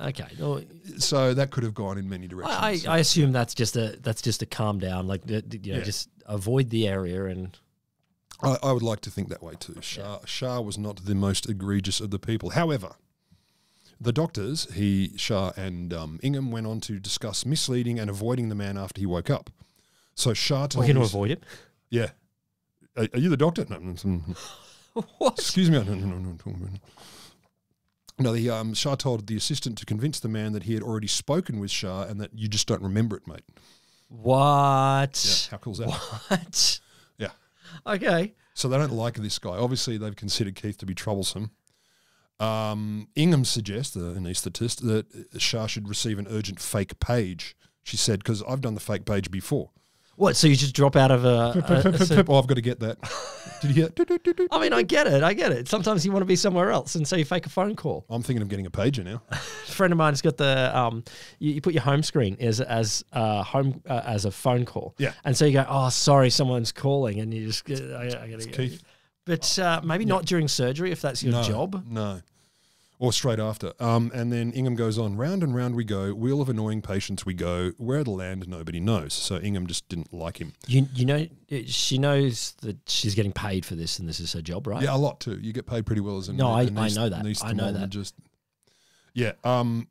okay. No, So that could have gone in many directions. I, I, I assume that's just a that's just a calm down. Like you know, Yeah. just avoid the area and I, I would like to think that way too. Shah, Shah was not the most egregious of the people. However, the doctors, he, Shah, and um, Ingham went on to discuss misleading and avoiding the man after he woke up. So Shah we're told going to avoid him. Yeah. Are, are you the doctor? No, no, no, no. what? Excuse me. No, no, no, no, no, no. No, the um, Shah told the assistant to convince the man that he had already spoken with Shah and that you just don't remember it, mate. What? Yeah, how cool is that? What? Yeah. Okay. So they don't like this guy. Obviously, they've considered Keith to be troublesome. Um, Ingham suggests, the anaesthetist, that Shah should receive an urgent fake page. She said, because I've done the fake page before. What? So you just drop out of a. a- a cer- oh, I've got to get that. Did you hear? I mean, I get it. I get it. Sometimes you want to be somewhere else, and so you fake a phone call. I'm thinking of getting a pager now. A friend of mine has got the um, you, you put your home screen as as uh, home uh, as a phone call. Yeah. And so you go, oh, sorry, someone's calling, and you just get, I, I gotta go. Keith. But uh, maybe not during surgery if that's your no, job. No. Or straight after. Um, and then Ingham goes on, round and round we go, wheel of annoying patients we go, where it'll land nobody knows. So Ingham just didn't like him. You you know she knows that she's getting paid for this, and this is her job, right? Yeah, a lot too. You get paid pretty well as a No, I- an I know that. I know that. anaesthetologist. Yeah. Um,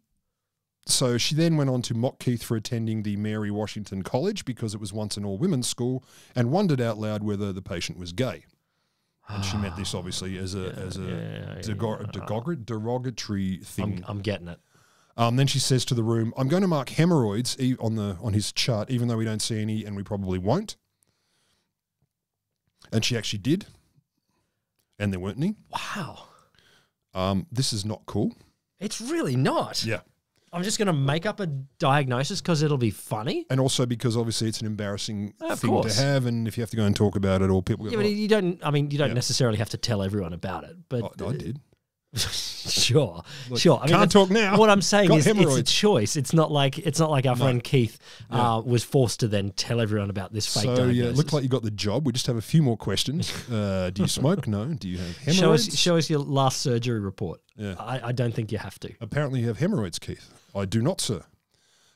so she then went on to mock Keith for attending the Mary Washington College because it was once an all women's school, and wondered out loud whether the patient was gay. And she meant this obviously as a as a yeah, degor- derogatory thing. I'm, I'm getting it. Um, then she says to the room, "I'm going to mark hemorrhoids e- on the on his chart, even though we don't see any, and we probably won't." And she actually did, and there weren't any. Wow, Um, this is not cool. it's really not. Yeah, I'm just going to make up a diagnosis because it'll be funny. and also because obviously it's an embarrassing thing course. to have, and if you have to go and talk about it, or people go, Yeah, but you don't. I mean, you don't Yeah. necessarily have to tell everyone about it. But "Oh, I did. sure, Look, sure. I mean, can't talk now. What I'm saying Got is, it's a choice. It's not like it's not like our No. friend Keith Yeah. uh, was forced to then tell everyone about this fake So diagnosis. yeah, it looked like you got the job. We just have a few more questions. Uh, do you smoke? No. Do you have show hemorrhoids? us, show us your last surgery report. Yeah. I, I don't think you have to. Apparently, you have hemorrhoids, Keith. I do not, sir.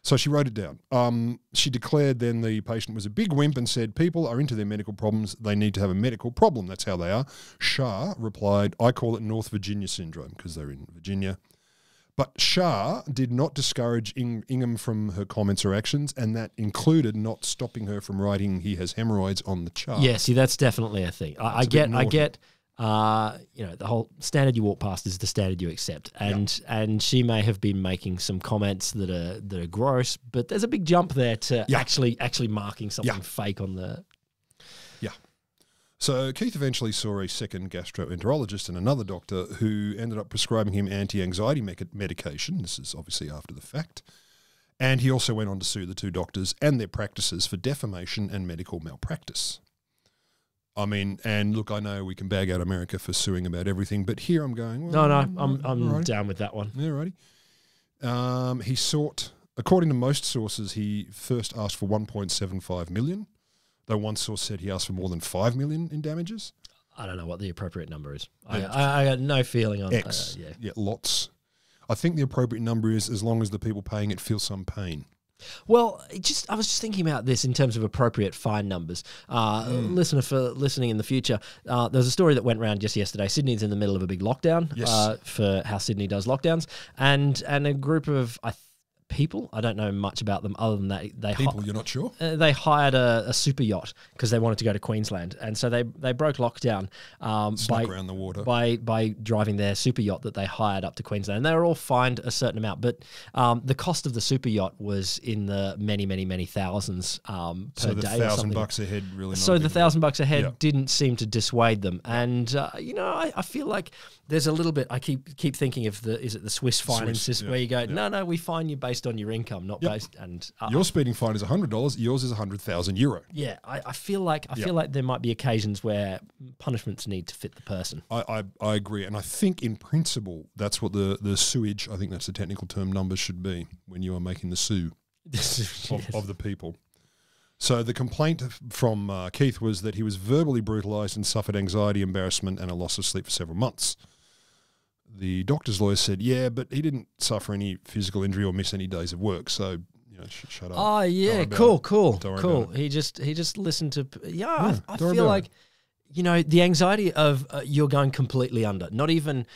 So she wrote it down. Um, she declared then the patient was a big wimp and said, People are into their medical problems. They need to have a medical problem. That's how they are. Shah replied, I call it North Virginia syndrome because they're in Virginia. But Shah did not discourage Ing- Ingham from her comments or actions, and that included not stopping her from writing he has hemorrhoids on the chart. Yeah, see, that's definitely a thing. I, bit get, I get. Uh, you know, the whole standard you walk past is the standard you accept, and and she may have been making some comments that are that are gross, but there's a big jump there to Yeah. actually actually marking something Yeah. fake on the. Yeah. So Keith eventually saw a second gastroenterologist and another doctor who ended up prescribing him anti-anxiety mec- medication. This is obviously after the fact. And he also went on to sue the two doctors and their practices for defamation and medical malpractice. I mean, and look, I know we can bag out America for suing about everything, but here I'm going. No, Well, no, I'm I'm alrighty. down with that one. Yeah, righty. Um, he sought, according to most sources, he first asked for 1.75 million. Though one source said he asked for more than five million in damages. I don't know what the appropriate number is. I. I, I got no feeling on X, Uh, yeah. yeah, lots. I think the appropriate number is as long as the people paying it feel some pain. Well, it just I was just thinking about this in terms of appropriate fine numbers. Uh, Hmm. Listener for listening in the future, uh, there was a story that went around just yesterday. Sydney's in the middle of a big lockdown Yes. uh, for how Sydney does lockdowns, and and a group of I people I don't know much about them other than that they hi- People, you're not sure? uh, they hired a, a super yacht because they wanted to go to Queensland, and so they they broke lockdown um, by around the water. by by driving their super yacht that they hired up to Queensland. And they were all fined a certain amount, but um, the cost of the super yacht was in the many, many, many thousands um, per so the day. thousand bucks a head really. So the thousand bucks a head Yeah. didn't seem to dissuade them, and uh, you know I, I feel like there's a little bit. I keep keep thinking of the is it the Swiss fining Swiss, yeah, where you go, yeah. no, no, we fine you based on your income, not Yep. based. And uh, Your speeding fine is hundred dollars. Yours is hundred thousand euro. yeah, I, I feel like I Yeah. feel like there might be occasions where punishments need to fit the person. I, I, I agree, and I think in principle that's what the the sewage. I think that's the technical term. Numbers should be when you are making the sue. of, of the people. So the complaint from uh, Keith was that he was verbally brutalised and suffered anxiety, embarrassment, and a loss of sleep for several months. The doctor's lawyer said, "Yeah, but he didn't suffer any physical injury or miss any days of work, so you know, sh- shut up." Oh yeah, cool, it. cool, Don't worry cool. about He just he just listened to yeah. Yeah, I, I feel like you know the anxiety of uh, you're going completely under. Not even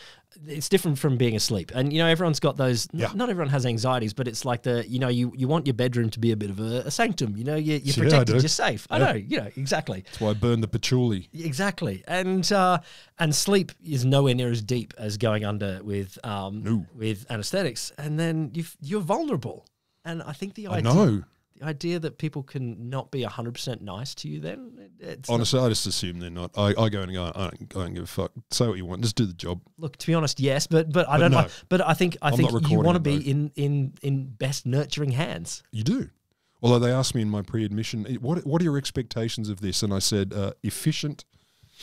it's different from being asleep. And you know everyone's got those. Yeah. Not everyone has anxieties, but it's like the you know you you want your bedroom to be a bit of a, a sanctum. You know you, you're protected, you're safe. I know. You know exactly. That's why I burned the patchouli. Exactly, and uh, and sleep is nowhere near as deep as going under with um, No. with anesthetics, and then you you're vulnerable. And I think the I idea know. The idea that people can not be hundred percent nice to you, then it- it's not- Honestly, I just assume they're not. I, I go and go. I don't, I don't give a fuck. Say what you want. Just do the job. look. To be honest, yes, but but I But don't know. no. But I think I I'm think you want to be though. in in in best nurturing hands. You do. Although they asked me in my pre-admission, "Eh, what what are your expectations of this? And I said uh, efficient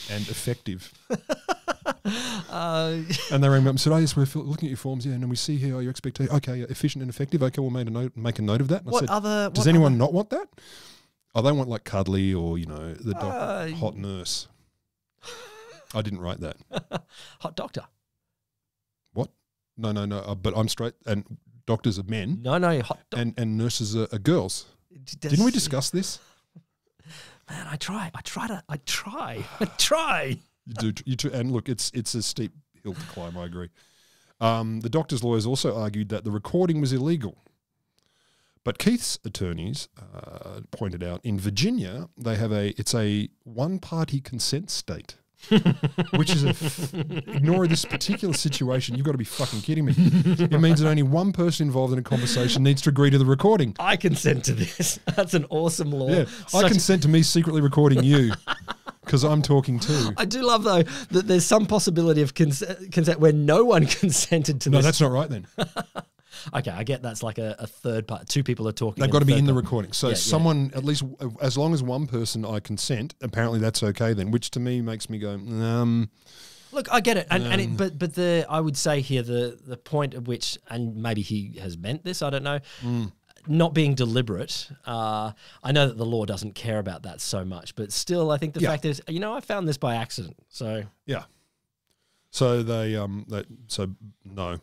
and effective. Uh, And they rang me up and said, "Oh yes, we're looking at your forms. Yeah, and then we see here are your expectations. Okay, yeah, efficient and effective. Okay, we'll make a note. Make a note of that." And what said, other? "Does what anyone not want that? Oh, they want like cuddly or you know the doc- Uh, hot nurse." I didn't write that. hot doctor? What? No, no, no. Uh, but I'm straight, and doctors are men, No, no, hot and and nurses are, are girls. Didn't we discuss this? Man, I try. I try to. I try. I try. You do. You too, and look, it's it's a steep hill to climb. I agree. Um, the doctor's lawyers also argued that the recording was illegal. But Keith's attorneys uh, pointed out in Virginia they have a it's a one party consent state, which is a f- ignore this particular situation. You've got to be fucking kidding me. It means that only one person involved in a conversation needs to agree to the recording. I consent to this. That's an awesome law. Yeah, I consent to me secretly recording you because I'm talking too. I do love though that there's some possibility of cons- consent where no one consented to No, this. that's not right then. okay, I get that's like a, a third part. Two people are talking. They've got to be in the part- recording. So Yeah, yeah. someone, at least, as long as one person I consent, apparently that's okay then. Which to me makes me go, um, Look, I get it, and, and it, but but the I would say here the the point at which, and maybe he has meant this, I don't know. Mm. Not being deliberate. Uh, I know that the law doesn't care about that so much, but still, I think the Yeah. fact is, you know, I found this by accident. So yeah. So they, um, they, so no.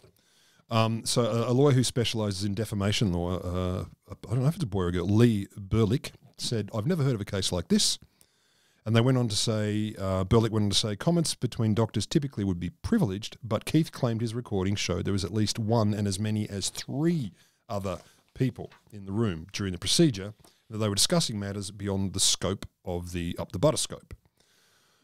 Um, so a, a lawyer who specialises in defamation law, uh, I don't know if it's a boy or a girl, Lee Berlik, said, "I've never heard of a case like this." And they went on to say, uh, Berlik went on to say, comments between doctors typically would be privileged, but Keith claimed his recording showed there was at least one and as many as three other people in the room during the procedure that they were discussing matters beyond the scope of the up the butter scope.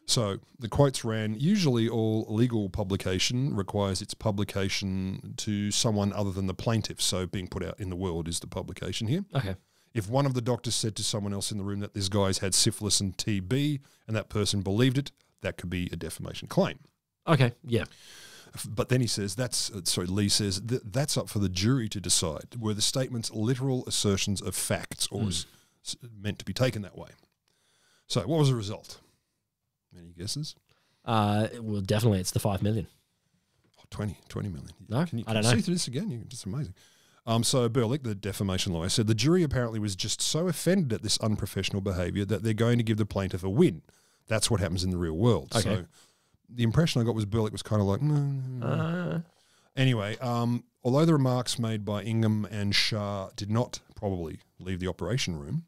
So the quotes ran Usually, all legal publication requires its publication to someone other than the plaintiff. So being put out in the world is the publication here. Okay. If one of the doctors said to someone else in the room that this guy's had syphilis and TB and that person believed it, that could be a defamation claim. Okay. Yeah. But then he says that's uh, sorry. Lee says th- that's up for the jury to decide. Were the statements literal assertions of facts or was s- meant to be taken that way? So what was the result? Any guesses? Uh, well, definitely it's the five million. Oh, 20, 20 million. No? can you, I can don't you know. see through this again? You, it's amazing. Um, so Berlik, the defamation lawyer, said the jury apparently was just so offended at this unprofessional behaviour that they're going to give the plaintiff a win. That's what happens in the real world. Okay. So the impression I got was Berlik was kind of like, "Mm, Uh, Anyway, um, although the remarks made by Ingham and Shah did not probably leave the operation room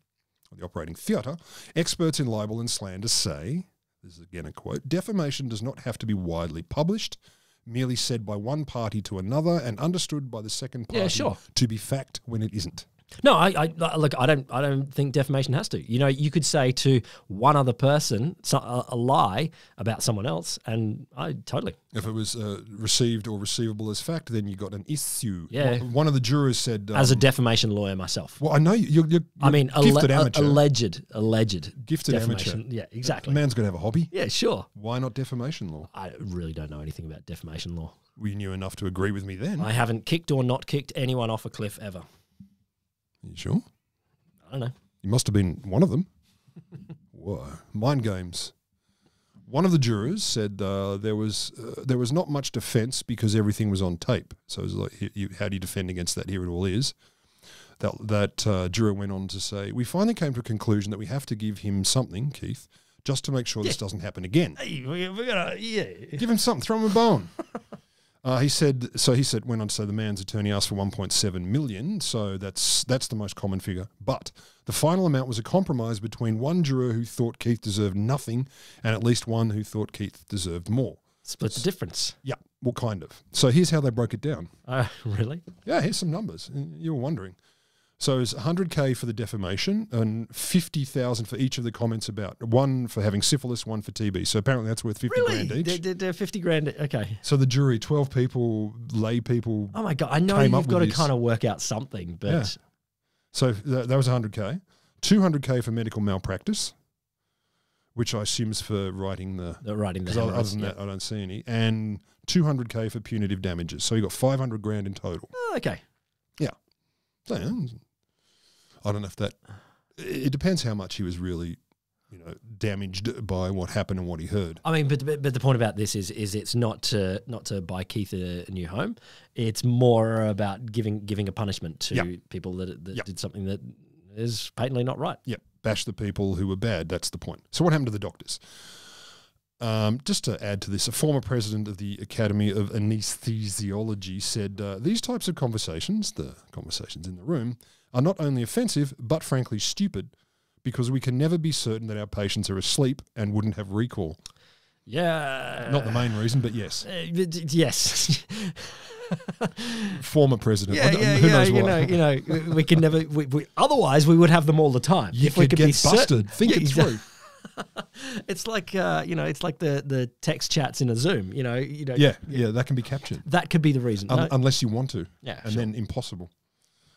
or the operating theatre, experts in libel and slander say, this is again a quote, defamation does not have to be widely published, merely said by one party to another and understood by the second party Yeah, sure. to be fact when it isn't. No, I, I look. I don't. I don't think defamation has to. You know, you could say to one other person a, a lie about someone else, and I totally. If it was uh, received or receivable as fact, then you got an issue. Yeah. One- of the jurors said, As a um, defamation lawyer myself, well, I know you- you're, you're, I mean, gifted alle- amateur. alleged, alleged Gifted amateur. defamation. Yeah, A exactly. man's going to have a hobby. Yeah, sure. Why not defamation law? I really don't know anything about defamation law. We knew enough to agree with me then. I haven't kicked or not kicked anyone off a cliff ever. You sure? I don't know. You must have been one of them. Whoa. Mind games. One of the jurors said uh, there was uh, there was not much defence because everything was on tape. So it was like, you- how do you defend against that? Here it all is. That that uh, juror went on to say, we finally came to a conclusion that we have to give him something, Keith, just to make sure this doesn't happen again. Hey, we- we're gonna, yeah. Give him something. Throw him a bone. Uh, he said. So he said. Went on to say the man's attorney asked for 1.7 million. So that's that's the most common figure. But the final amount was a compromise between one juror who thought Keith deserved nothing, and at least one who thought Keith deserved more. Split the difference. Yeah, well, kind of. So here's how they broke it down. Uh, really? Yeah, here's some numbers. You were wondering. So it's 100k for the defamation and 50,000 for each of the comments about one for having syphilis, one for TB. So apparently that's worth 50 grand each. They're, they're, they're 50 grand. Okay. So the jury, 12 people, lay people. Oh my God. I know you've got to this. kind of work out something, but Yeah. So that, that was 100K. 200K for medical malpractice, which I assume is for writing the. they're writing the other than yeah. that, I don't see any. And 200K for punitive damages. So you got 500 grand in total. Oh, okay. Yeah. So, yeah, I don't know if that. It depends how much he was really, you know, damaged by what happened and what he heard. I mean, but, but but the point about this is is it's not to not to buy Keith a, new home. It's more about giving giving a punishment to Yep. people that that Yep. did something that is patently not right. Yep, bash the people who were bad. That's the point. So what happened to the doctors? Um, just to add to this, a former president of the Academy of Anesthesiology said uh, these types of conversations, the conversations in the room, are not only offensive but frankly stupid, because we can never be certain that our patients are asleep and wouldn't have recall. Yeah. Not the main reason, but yes, Uh, yes. former president. yeah, yeah, who yeah. knows You why? know, you know, we- can never. We, we, otherwise, we would have them all the time. You if we could could get be busted. certain- Think Yeah, it through. It's like uh, you know, it's like the the text chats in a Zoom. You know, you know. Yeah, yeah, that can be captured. That could be the reason. Un- No? unless you want to. Yeah, And sure. then impossible.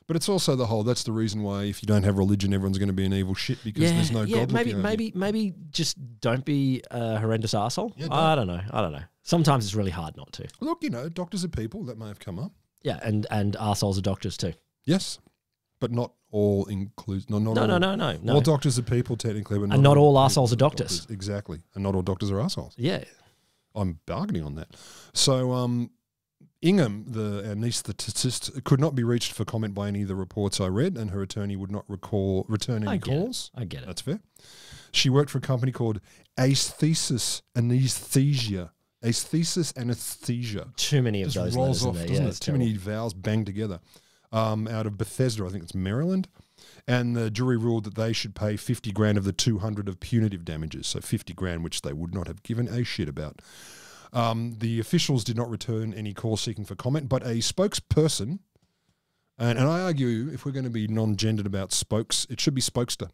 But it's also the whole. That's the reason why if you don't have religion, everyone's going to be an evil shit because yeah, there's no yeah, God. maybe, over you. maybe, maybe just don't be a horrendous asshole. Yeah, I don't know. I don't know. Sometimes it's really hard not to. Look, you know, doctors are people that may have come up. Yeah, and and assholes are doctors too. Yes, but not all include. No, not No, all, no, no, no, no. All doctors are people technically, but not And not all people arseholes are doctors. Exactly, and not all doctors are assholes. yeah, I'm bargaining on that. So, um, Ingham, the anaesthetist, could not be reached for comment by any of the reports I read, and her attorney would not recall return I any it. calls. I get it. That's fair. She worked for a company called Aesthesis Anesthesia. Aesthesis Anesthesia. Too many of Just those rolls off, doesn't Yeah, it? Too many vowels banged together. Um, out of Bethesda, I think it's Maryland. And the jury ruled that they should pay 50 grand of the 200 of punitive damages. So 50 grand, which they would not have given a shit about. Um, the officials did not return any call seeking for comment, but a spokesperson, and, and I argue if we're going to be non gendered about spokes, it should be spokester.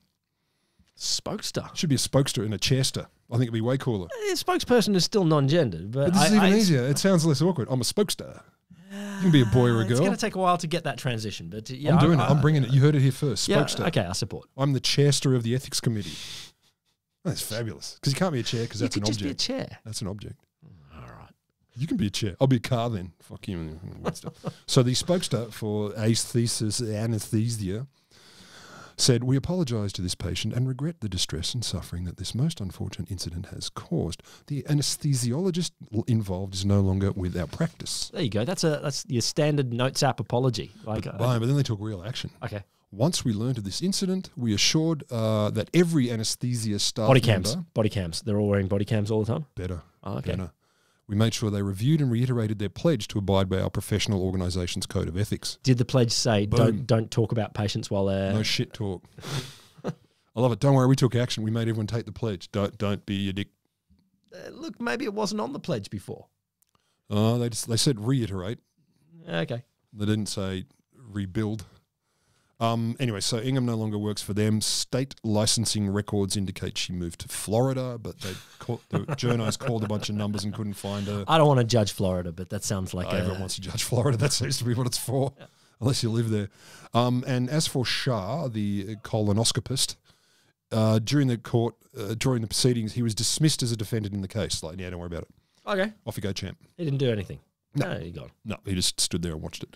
spokester. Should be a spokester and a chairster. I think it'd be way cooler. Eh, spokesperson is still non-gendered, but, But this I- is even I- easier. It sounds less awkward. I'm a spokester. You can be a boy or a girl. It's going to take a while to get that transition, but yeah, I'm doing I- it. I'm bringing it. You heard it here first. Yeah, okay, I support. I'm the chairster of the ethics committee. That's fabulous. Because you can't be a chair because You that's could an just object. be a chair. That's an object. You can be a chair. I'll be a car then. Fuck you. so the spokester for aesthesis anesthesia said, We apologise to this patient and regret the distress and suffering that this most unfortunate incident has caused. The anaesthesiologist l- involved is no longer with our practice. There you go. That's a that's your standard notes app apology. Like, uh, But, but then they took real action. okay, Once we learned of this incident, we assured uh, that every anaesthesia staff body cams, member, body cams. They're all wearing body cams all the time. better, Oh, okay. better. We made sure they reviewed and reiterated their pledge to abide by our professional organisation's code of ethics. Did the pledge say Boom. don't don't talk about patients while they're No shit talk. I love it. Don't worry, we took action. We made everyone take the pledge. Don't don't be a dick. Uh, look? Maybe it wasn't on the pledge before. Uh, they just, they said reiterate. Okay. They didn't say rebuild. Um, anyway, so Ingham no longer works for them. State licensing records indicate she moved to Florida, but they call, the journos called a bunch of numbers and couldn't find her. I don't want to judge Florida, but that sounds like Uh, a, everyone wants to judge Florida. That seems to be what it's for, unless you live there. Um, and as for Shah, the colonoscopist, uh, during the court, uh, during the proceedings, he was dismissed as a defendant in the case. Like, yeah, don't worry about it. okay. Off you go, champ. He didn't do anything. No. No, he got No, he just stood there and watched it.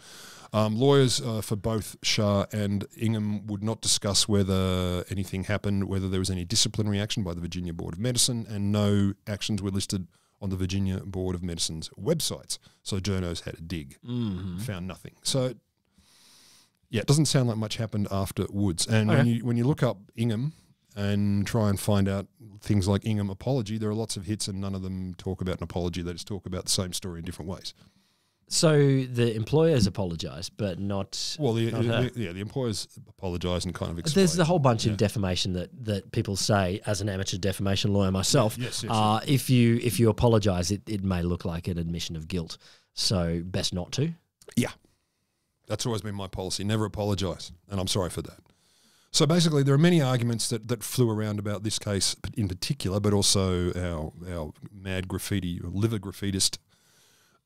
Um, lawyers uh, for both Shah and Ingham would not discuss whether anything happened, whether there was any disciplinary action by the Virginia Board of Medicine, and no actions were listed on the Virginia Board of Medicine's websites. So journos had a dig, Mm-hmm. found nothing. So yeah, it doesn't sound like much happened after Woods. And when you when you look up Ingham and try and find out things like Ingham apology, there are lots of hits, and none of them talk about an apology. They just talk about the same story in different ways. So the employers apologise, but not. Well, the, Not the- yeah, the employers apologise and kind of explain. There's the whole bunch Yeah. of defamation that, that people say as an amateur defamation lawyer myself. Yes, yes, uh, If you if you apologise, it, it may look like an admission of guilt. So best not to. Yeah, that's always been my policy. Never apologise, and I'm sorry for that. So basically, there are many arguments that, that flew around about this case in particular, but also our our mad graffiti or liver graffitist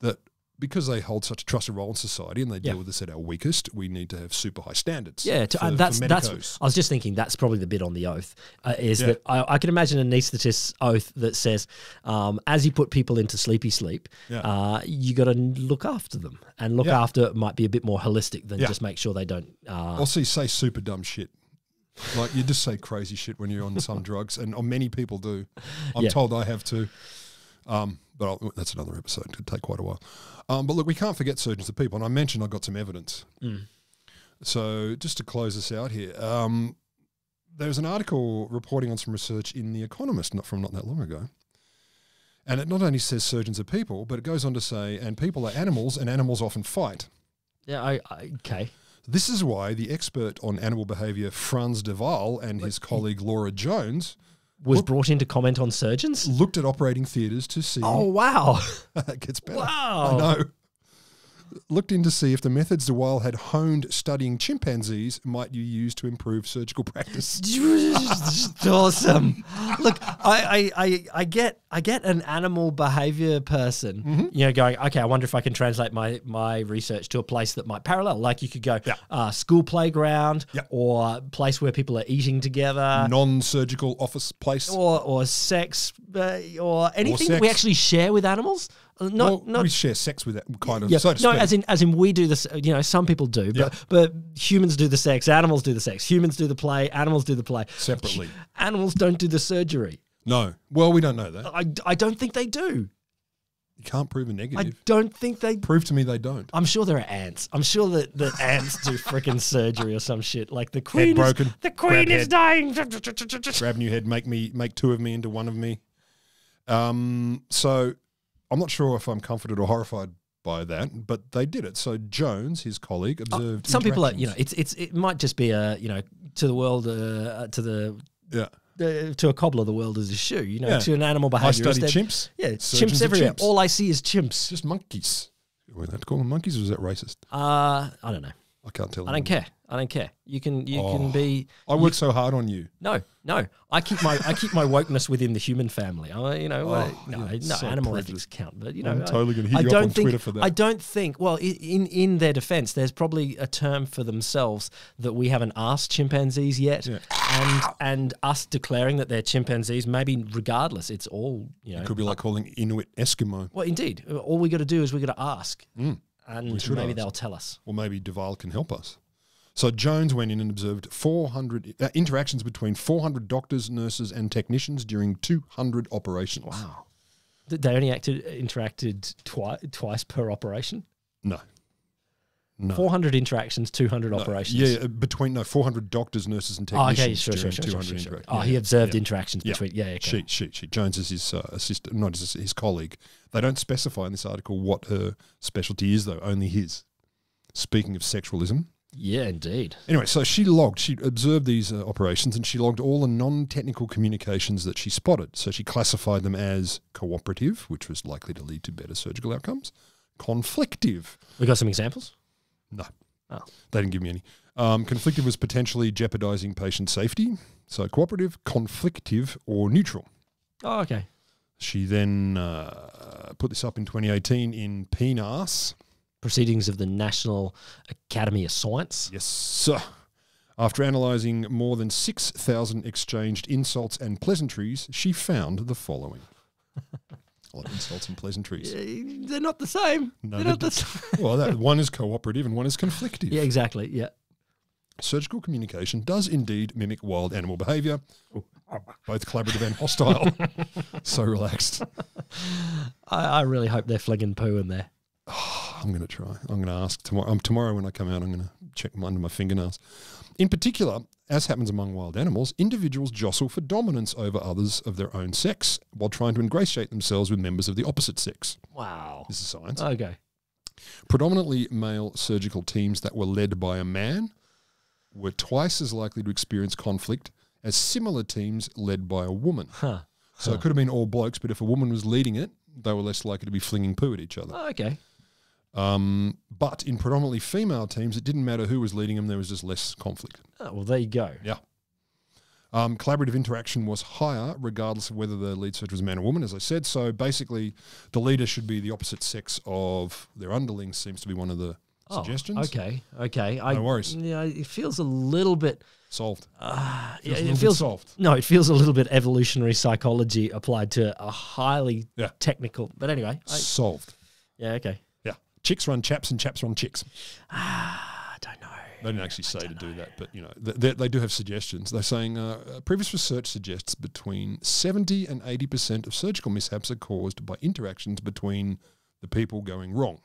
that because they hold such a trusted role in society and they deal Yeah. with us at our weakest, we need to have super high standards. Yeah, to, for- and that's that's. I was just thinking that's probably the bit on the oath uh, is Yeah. that I, I can imagine an anaesthetist's oath that says, um, as you put people into sleepy sleep, Yeah. uh, you got to look after them, and look after might be a bit more holistic than just make sure they don't. Uh, Also, you say super dumb shit. Like you just say crazy shit when you're on some drugs, and uh, many people do. I'm Yeah. told I have too. Um, but I'll, that's another episode. It could take quite a while. Um, but look, we can't forget surgeons of people, and I mentioned I got some evidence. Mm. So just to close this out here, um, there's an article reporting on some research in The Economist, not from not that long ago. And it not only says surgeons are people, but it goes on to say, and people are animals, and animals often fight. yeah, I, I, okay. This is why the expert on animal behaviour, Frans de Waal, and his colleague Laura Jones Was brought in to comment on surgeons. looked at operating theatres to see. Oh wow! it gets better. Wow. I know. Looked in to see if the methods de Waal had honed studying chimpanzees might you use to improve surgical practice. awesome. Look, I, I, I, I get I get an animal behavior person, Mm-hmm. you know, going, okay, I wonder if I can translate my my research to a place that might parallel. Like you could go Yeah. uh, school playground Yeah. or place where people are eating together. Non-surgical office place. Or, or sex, uh, or anything that we actually share with animals. Not, well, not we share sex with that kind of. yeah, so no, as in as in we do this. You know, some people do, but Yeah. but humans do the sex, animals do the sex, humans do the play, animals do the play. Separately. Animals don't do the surgery. no. Well, we don't know that. I, I don't think they do. You can't prove a negative. I don't think they. Prove to me they don't. I'm sure there are ants. I'm sure that, that ants do freaking surgery or some shit. Like the queen is broken, the queen grab is head. dying. grab new head, make me make two of me into one of me. Um, so I'm not sure if I'm comforted or horrified by that, but they did it. So Jones, his colleague, observed. Oh, Some people are, you know, it's it's it might just be a you know to the world uh, to the yeah. uh, to a cobbler the world is a shoe. You know, Yeah. to an animal I behavior. studied chimps. Yeah, Surgeons chimps everywhere. chimps. All I see is chimps. Just monkeys. Were they to call them monkeys, or is that racist? Uh, I don't know. I can't tell. I don't care. I don't care. You can you Oh. can be I work so hard on you. no no. I keep my I keep my wokeness within the human family. I you know Oh, no you're no so animal prejudiced. ethics count, but you know I'm I- totally gonna hit I you up don't on think, Twitter for that. I don't think. Well, in in their defense, there's probably a term for themselves that we haven't asked chimpanzees yet, Yeah. and and us declaring that they're chimpanzees. Maybe regardless, it's all you know. It could be like calling Inuit Eskimo. well, indeed, all we got to do is we got to ask, Mm. and maybe ask. they'll tell us. Or maybe de Waal can help us. So Jones went in and observed 400 uh, interactions between 400 doctors, nurses, and technicians during 200 operations. Wow. Th- They only acted interacted twi- twice per operation. No. No. 400 interactions, 200 No. operations. Yeah, between no 400 doctors, nurses, and Oh, technicians okay, sure, sure, during sure, 200 sure, sure. Oh, Yeah, he observed yeah. interactions Yeah. between. Yeah, okay. She, she, she. Jones is his uh, assistant, not his, his colleague. They don't specify in this article what her specialty is, though. Only his. Speaking of sexualism, Yeah, indeed. Anyway, so she logged, she observed these uh, operations and she logged all the non technical communications that she spotted. So she classified them as cooperative, which was likely to lead to better surgical outcomes, conflictive. We got some examples. No. Oh. They didn't give me any. Um, conflictive was potentially jeopardizing patient safety. So cooperative, conflictive, or neutral. Oh, okay. She then uh, put this up in 2018 in PNAS. Proceedings of the National Academy of Science. Yes, sir. After analysing more than 6,000 exchanged insults and pleasantries, she found the following. I love insults and pleasantries. Uh, They're not the same. No, They're they're not the same. Well, that, one is cooperative and one is conflictive. yeah, exactly. Yeah. Surgical communication does indeed mimic wild animal behaviour, both collaborative and hostile. so relaxed. I, I really hope they're flinging poo in there. I'm going to try. I'm going to ask tomorrow. Um, tomorrow when I come out, I'm going to check under my fingernails. In particular, as happens among wild animals, individuals jostle for dominance over others of their own sex while trying to ingratiate themselves with members of the opposite sex. Wow. This is science. Okay. Predominantly male surgical teams that were led by a man were twice as likely to experience conflict as similar teams led by a woman. Huh. So it could have been all blokes, but if a woman was leading it, they were less likely to be flinging poo at each other. Oh, okay. Um, but in predominantly female teams, it didn't matter who was leading them, there was just less conflict. Oh, well, there you go. Yeah. Um, collaborative interaction was higher, regardless of whether the lead surgeon was a man or woman, as I said. So basically, the leader should be the opposite sex of their underlings, seems to be one of the Oh, suggestions. Okay. Okay. I, No worries. Yeah, it feels a little bit. Solved. Uh, Feels yeah, it feels solved. No, it feels a little bit evolutionary psychology applied to a highly Yeah. technical. But anyway, I, Solved. yeah, okay. Yeah. Chicks run chaps and chaps run chicks. I don't know. They didn't actually say to do that, but you know they, they do have suggestions. They're saying uh, uh, previous research suggests between seventy and eighty percent of surgical mishaps are caused by interactions between the people going wrong.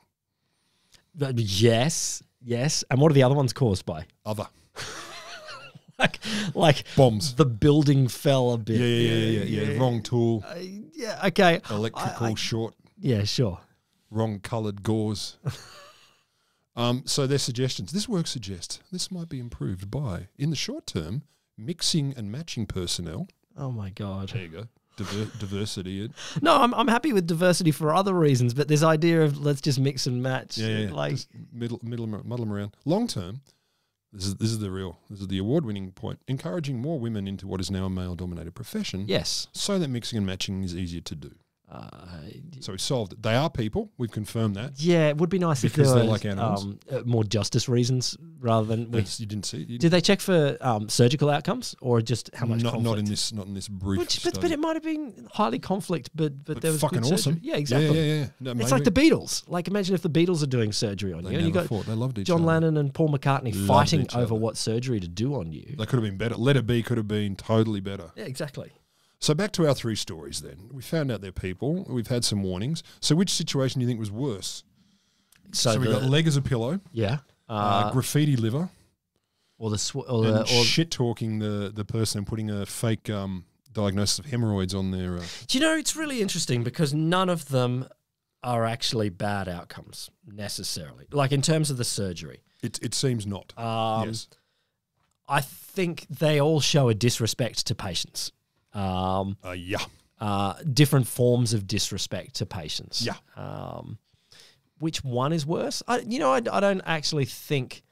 But yes, yes. And what are the other ones caused by? Other Like, like bombs. the building fell a bit. Yeah, yeah, yeah, yeah, yeah. Wrong tool, Uh, yeah. Okay. electrical I- I- short, Yeah. Sure. Wrong coloured gauze. um, so their suggestions. This work suggests this might be improved by, in the short term, mixing and matching personnel. Oh my god. There you go. Diver- diversity. No, I'm I'm happy with diversity for other reasons, but this idea of let's just mix and match, Yeah, yeah, like Just middle, middle, muddle them around. Long term, this is this is the real, this is the award-winning point. Encouraging more women into what is now a male-dominated profession, yes. so that mixing and matching is easier to do. Uh, So we solved it. They are people. We've confirmed that. yeah, it would be nice if Because there they're like animals. um, uh, more justice reasons rather than. We, you didn't see. You did they check for um, surgical outcomes or just how much? not, not in this. Not in this brief. Which, but, but it might have been highly conflict, but but, But there was fucking awesome. Yeah, exactly. Yeah, yeah, yeah. No, It's like the Beatles. Like imagine if the Beatles are doing surgery on They you, and you got fought. They loved each John other. Lennon and Paul McCartney Loved fighting over what surgery to do on you. They could have been better. Let It Be could have been totally better. Yeah, exactly. So back to our three stories then. We found out they're people. We've had some warnings. So which situation do you think was worse? So, So, we the, got leg as a pillow, yeah, uh, uh, graffiti liver, or the sw- or the, or shit talking the, the person and putting a fake um, diagnosis of hemorrhoids on their. Uh, Do you know it's really interesting because none of them are actually bad outcomes necessarily. Like in terms of the surgery, it, it seems not. um, yes. I think they all show a disrespect to patients. Um, Uh, yeah. uh, different forms of disrespect to patients. Yeah. Um, which one is worse? I, you know, I, I don't actually think.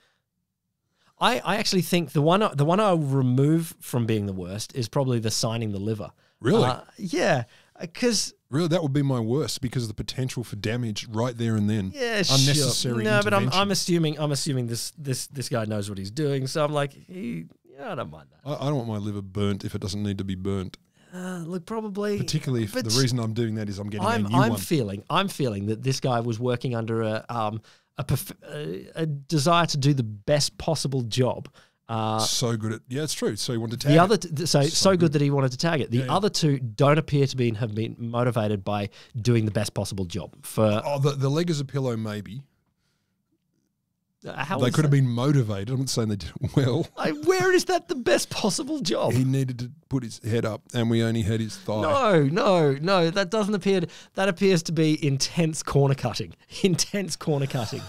I, I actually think the one the one I'll remove from being the worst is probably the signing the liver. Really? Uh, yeah, because Really, that would be my worst because of the potential for damage right there and then. yeah, Unnecessary Sure. No, but I'm. I'm assuming I'm assuming this this this guy knows what he's doing. So I'm like, he, I don't mind that. I, I don't want my liver burnt if it doesn't need to be burnt. Uh, look, probably. Particularly if the reason I'm doing that is I'm getting I'm a new I'm one. feeling I'm feeling that this guy was working under a um a, perf- a, a desire to do the best possible job. Uh, so good at yeah, it's true. So you wanted to tag the other t- so so, good. that he wanted to tag it. The Yeah, yeah. other two don't appear to be have been motivated by doing the best possible job. For Oh, the, the leg is a pillow, maybe. Uh, how they could have been motivated. I'm not saying they did it well. Like, where is that the best possible job? He needed to put his head up, and we only had his thigh. No, no, no. That doesn't appear. To, that appears to be intense corner cutting. Intense corner cutting,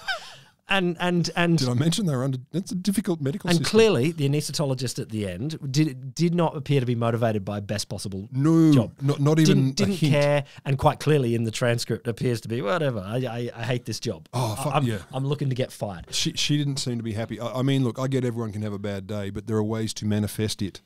and and and Did I mention they were under? That's a difficult medical and system. clearly the anaesthetologist at the end did did not appear to be motivated by best possible no, job. not not even didn't didn't care, and quite clearly in the transcript appears to be whatever. I I, I hate this job. Oh, I- fuck I'm, yeah. I'm looking to get fired. She she didn't seem to be happy. I, I mean, look, I get everyone can have a bad day, but there are ways to manifest it.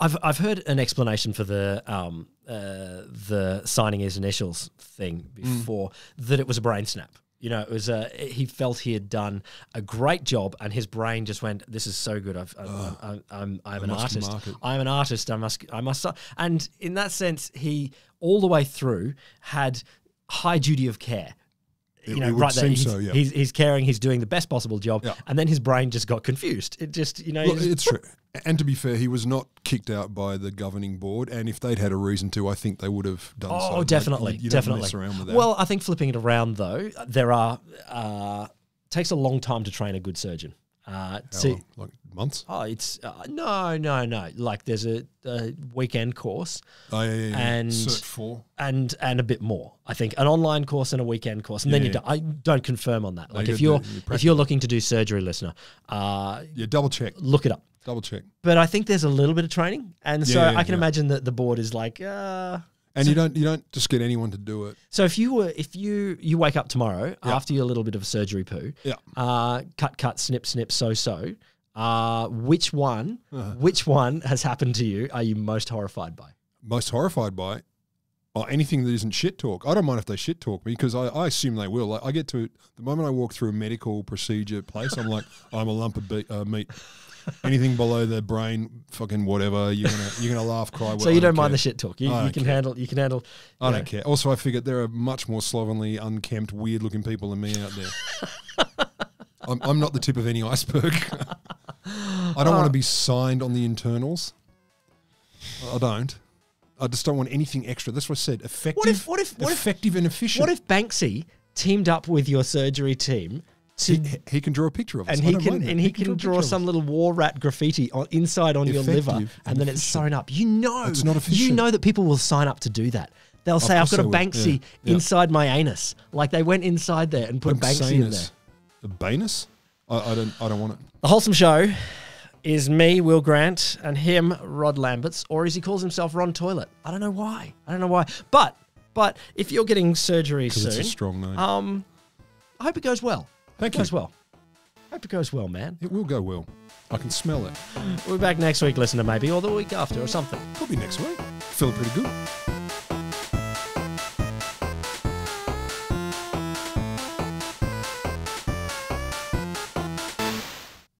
I've I've heard an explanation for the um uh the signing his initials thing before that it was a brain snap. You know, it was uh, a he felt he had done a great job, and his brain just went, "This is so good. I've, I'm, I'm, I'm, I'm an artist. market." I'm an artist. I must, I must." And in that sense, he all the way through had high duty of care. It- you know, right there, he's, so, yeah. he's he's caring. He's doing the best possible job, Yeah. and then his brain just got confused. It just, you know, he it's true. And to be fair, he was not kicked out by the governing board. And if they'd had a reason to, I think they would have done so. Oh, Like, definitely, you- you don't definitely. mess around with that. Well, I think flipping it around though, there are uh, takes a long time to train a good surgeon. Uh, to, long? like months. oh, it's uh, no, no, no. Like there's a, a weekend course Oh yeah, yeah, yeah. And- Cert four. and and a bit more. I think an online course and a weekend course, and then you do, I don't confirm on that. Like you if gotta you're if you're looking to do surgery, listener, uh, Yeah, double check. look it up. Double check. But I think there's a little bit of training, and so Yeah, yeah, I can yeah. imagine that the board is like, uh, And you don't you don't just get anyone to do it. So if you were, if you you wake up tomorrow after your little bit of a surgery poo, Yeah. uh, cut, cut, snip, snip, so, so, uh, which one, Uh-huh. which one has happened to you? Are you most horrified by? Most horrified by or anything that isn't shit talk. I don't mind if they shit talk me because I, I assume they will. Like, I get to the moment I walk through a medical procedure place, I'm like, I'm a lump of be- uh, meat. Anything below the brain, fucking whatever. You're gonna you're gonna laugh, cry. so I you don't mind the shit talk. You, you can care. handle. You can handle. I don't know. care. Also, I figured there are much more slovenly, unkempt, weird-looking people than me out there. I'm, I'm not the tip of any iceberg. I don't want to be signed on the internals. I don't. I just don't want anything extra. That's what I said. Effective. What if? What if? What if? effective and efficient. What if Banksy teamed up with your surgery team he, he can draw a picture of us? and he can and he, can a draw of some little war rat graffiti on, inside on your liver, and and then it's efficient. sewn up. You know, It's not You know that people will sign up to do that. They'll say, "I've got a. Banksy Yeah. Yeah. inside my anus." Like they went inside there and put a Banksy in there. A banus? I, I don't. I don't want it. The wholesome show is me, Will Grant, and him, Rod Lamberts, or as he calls himself, Ron Toilet. I don't know why. I don't know why. But but if you're getting surgery Because it's a soon, strong name. um, I hope it goes well. Thank It goes well. Hope it goes well, man. It will go well. I can smell it. We'll be back next week, listener, maybe, or the week after, or something. Could be next week. Feeling pretty good.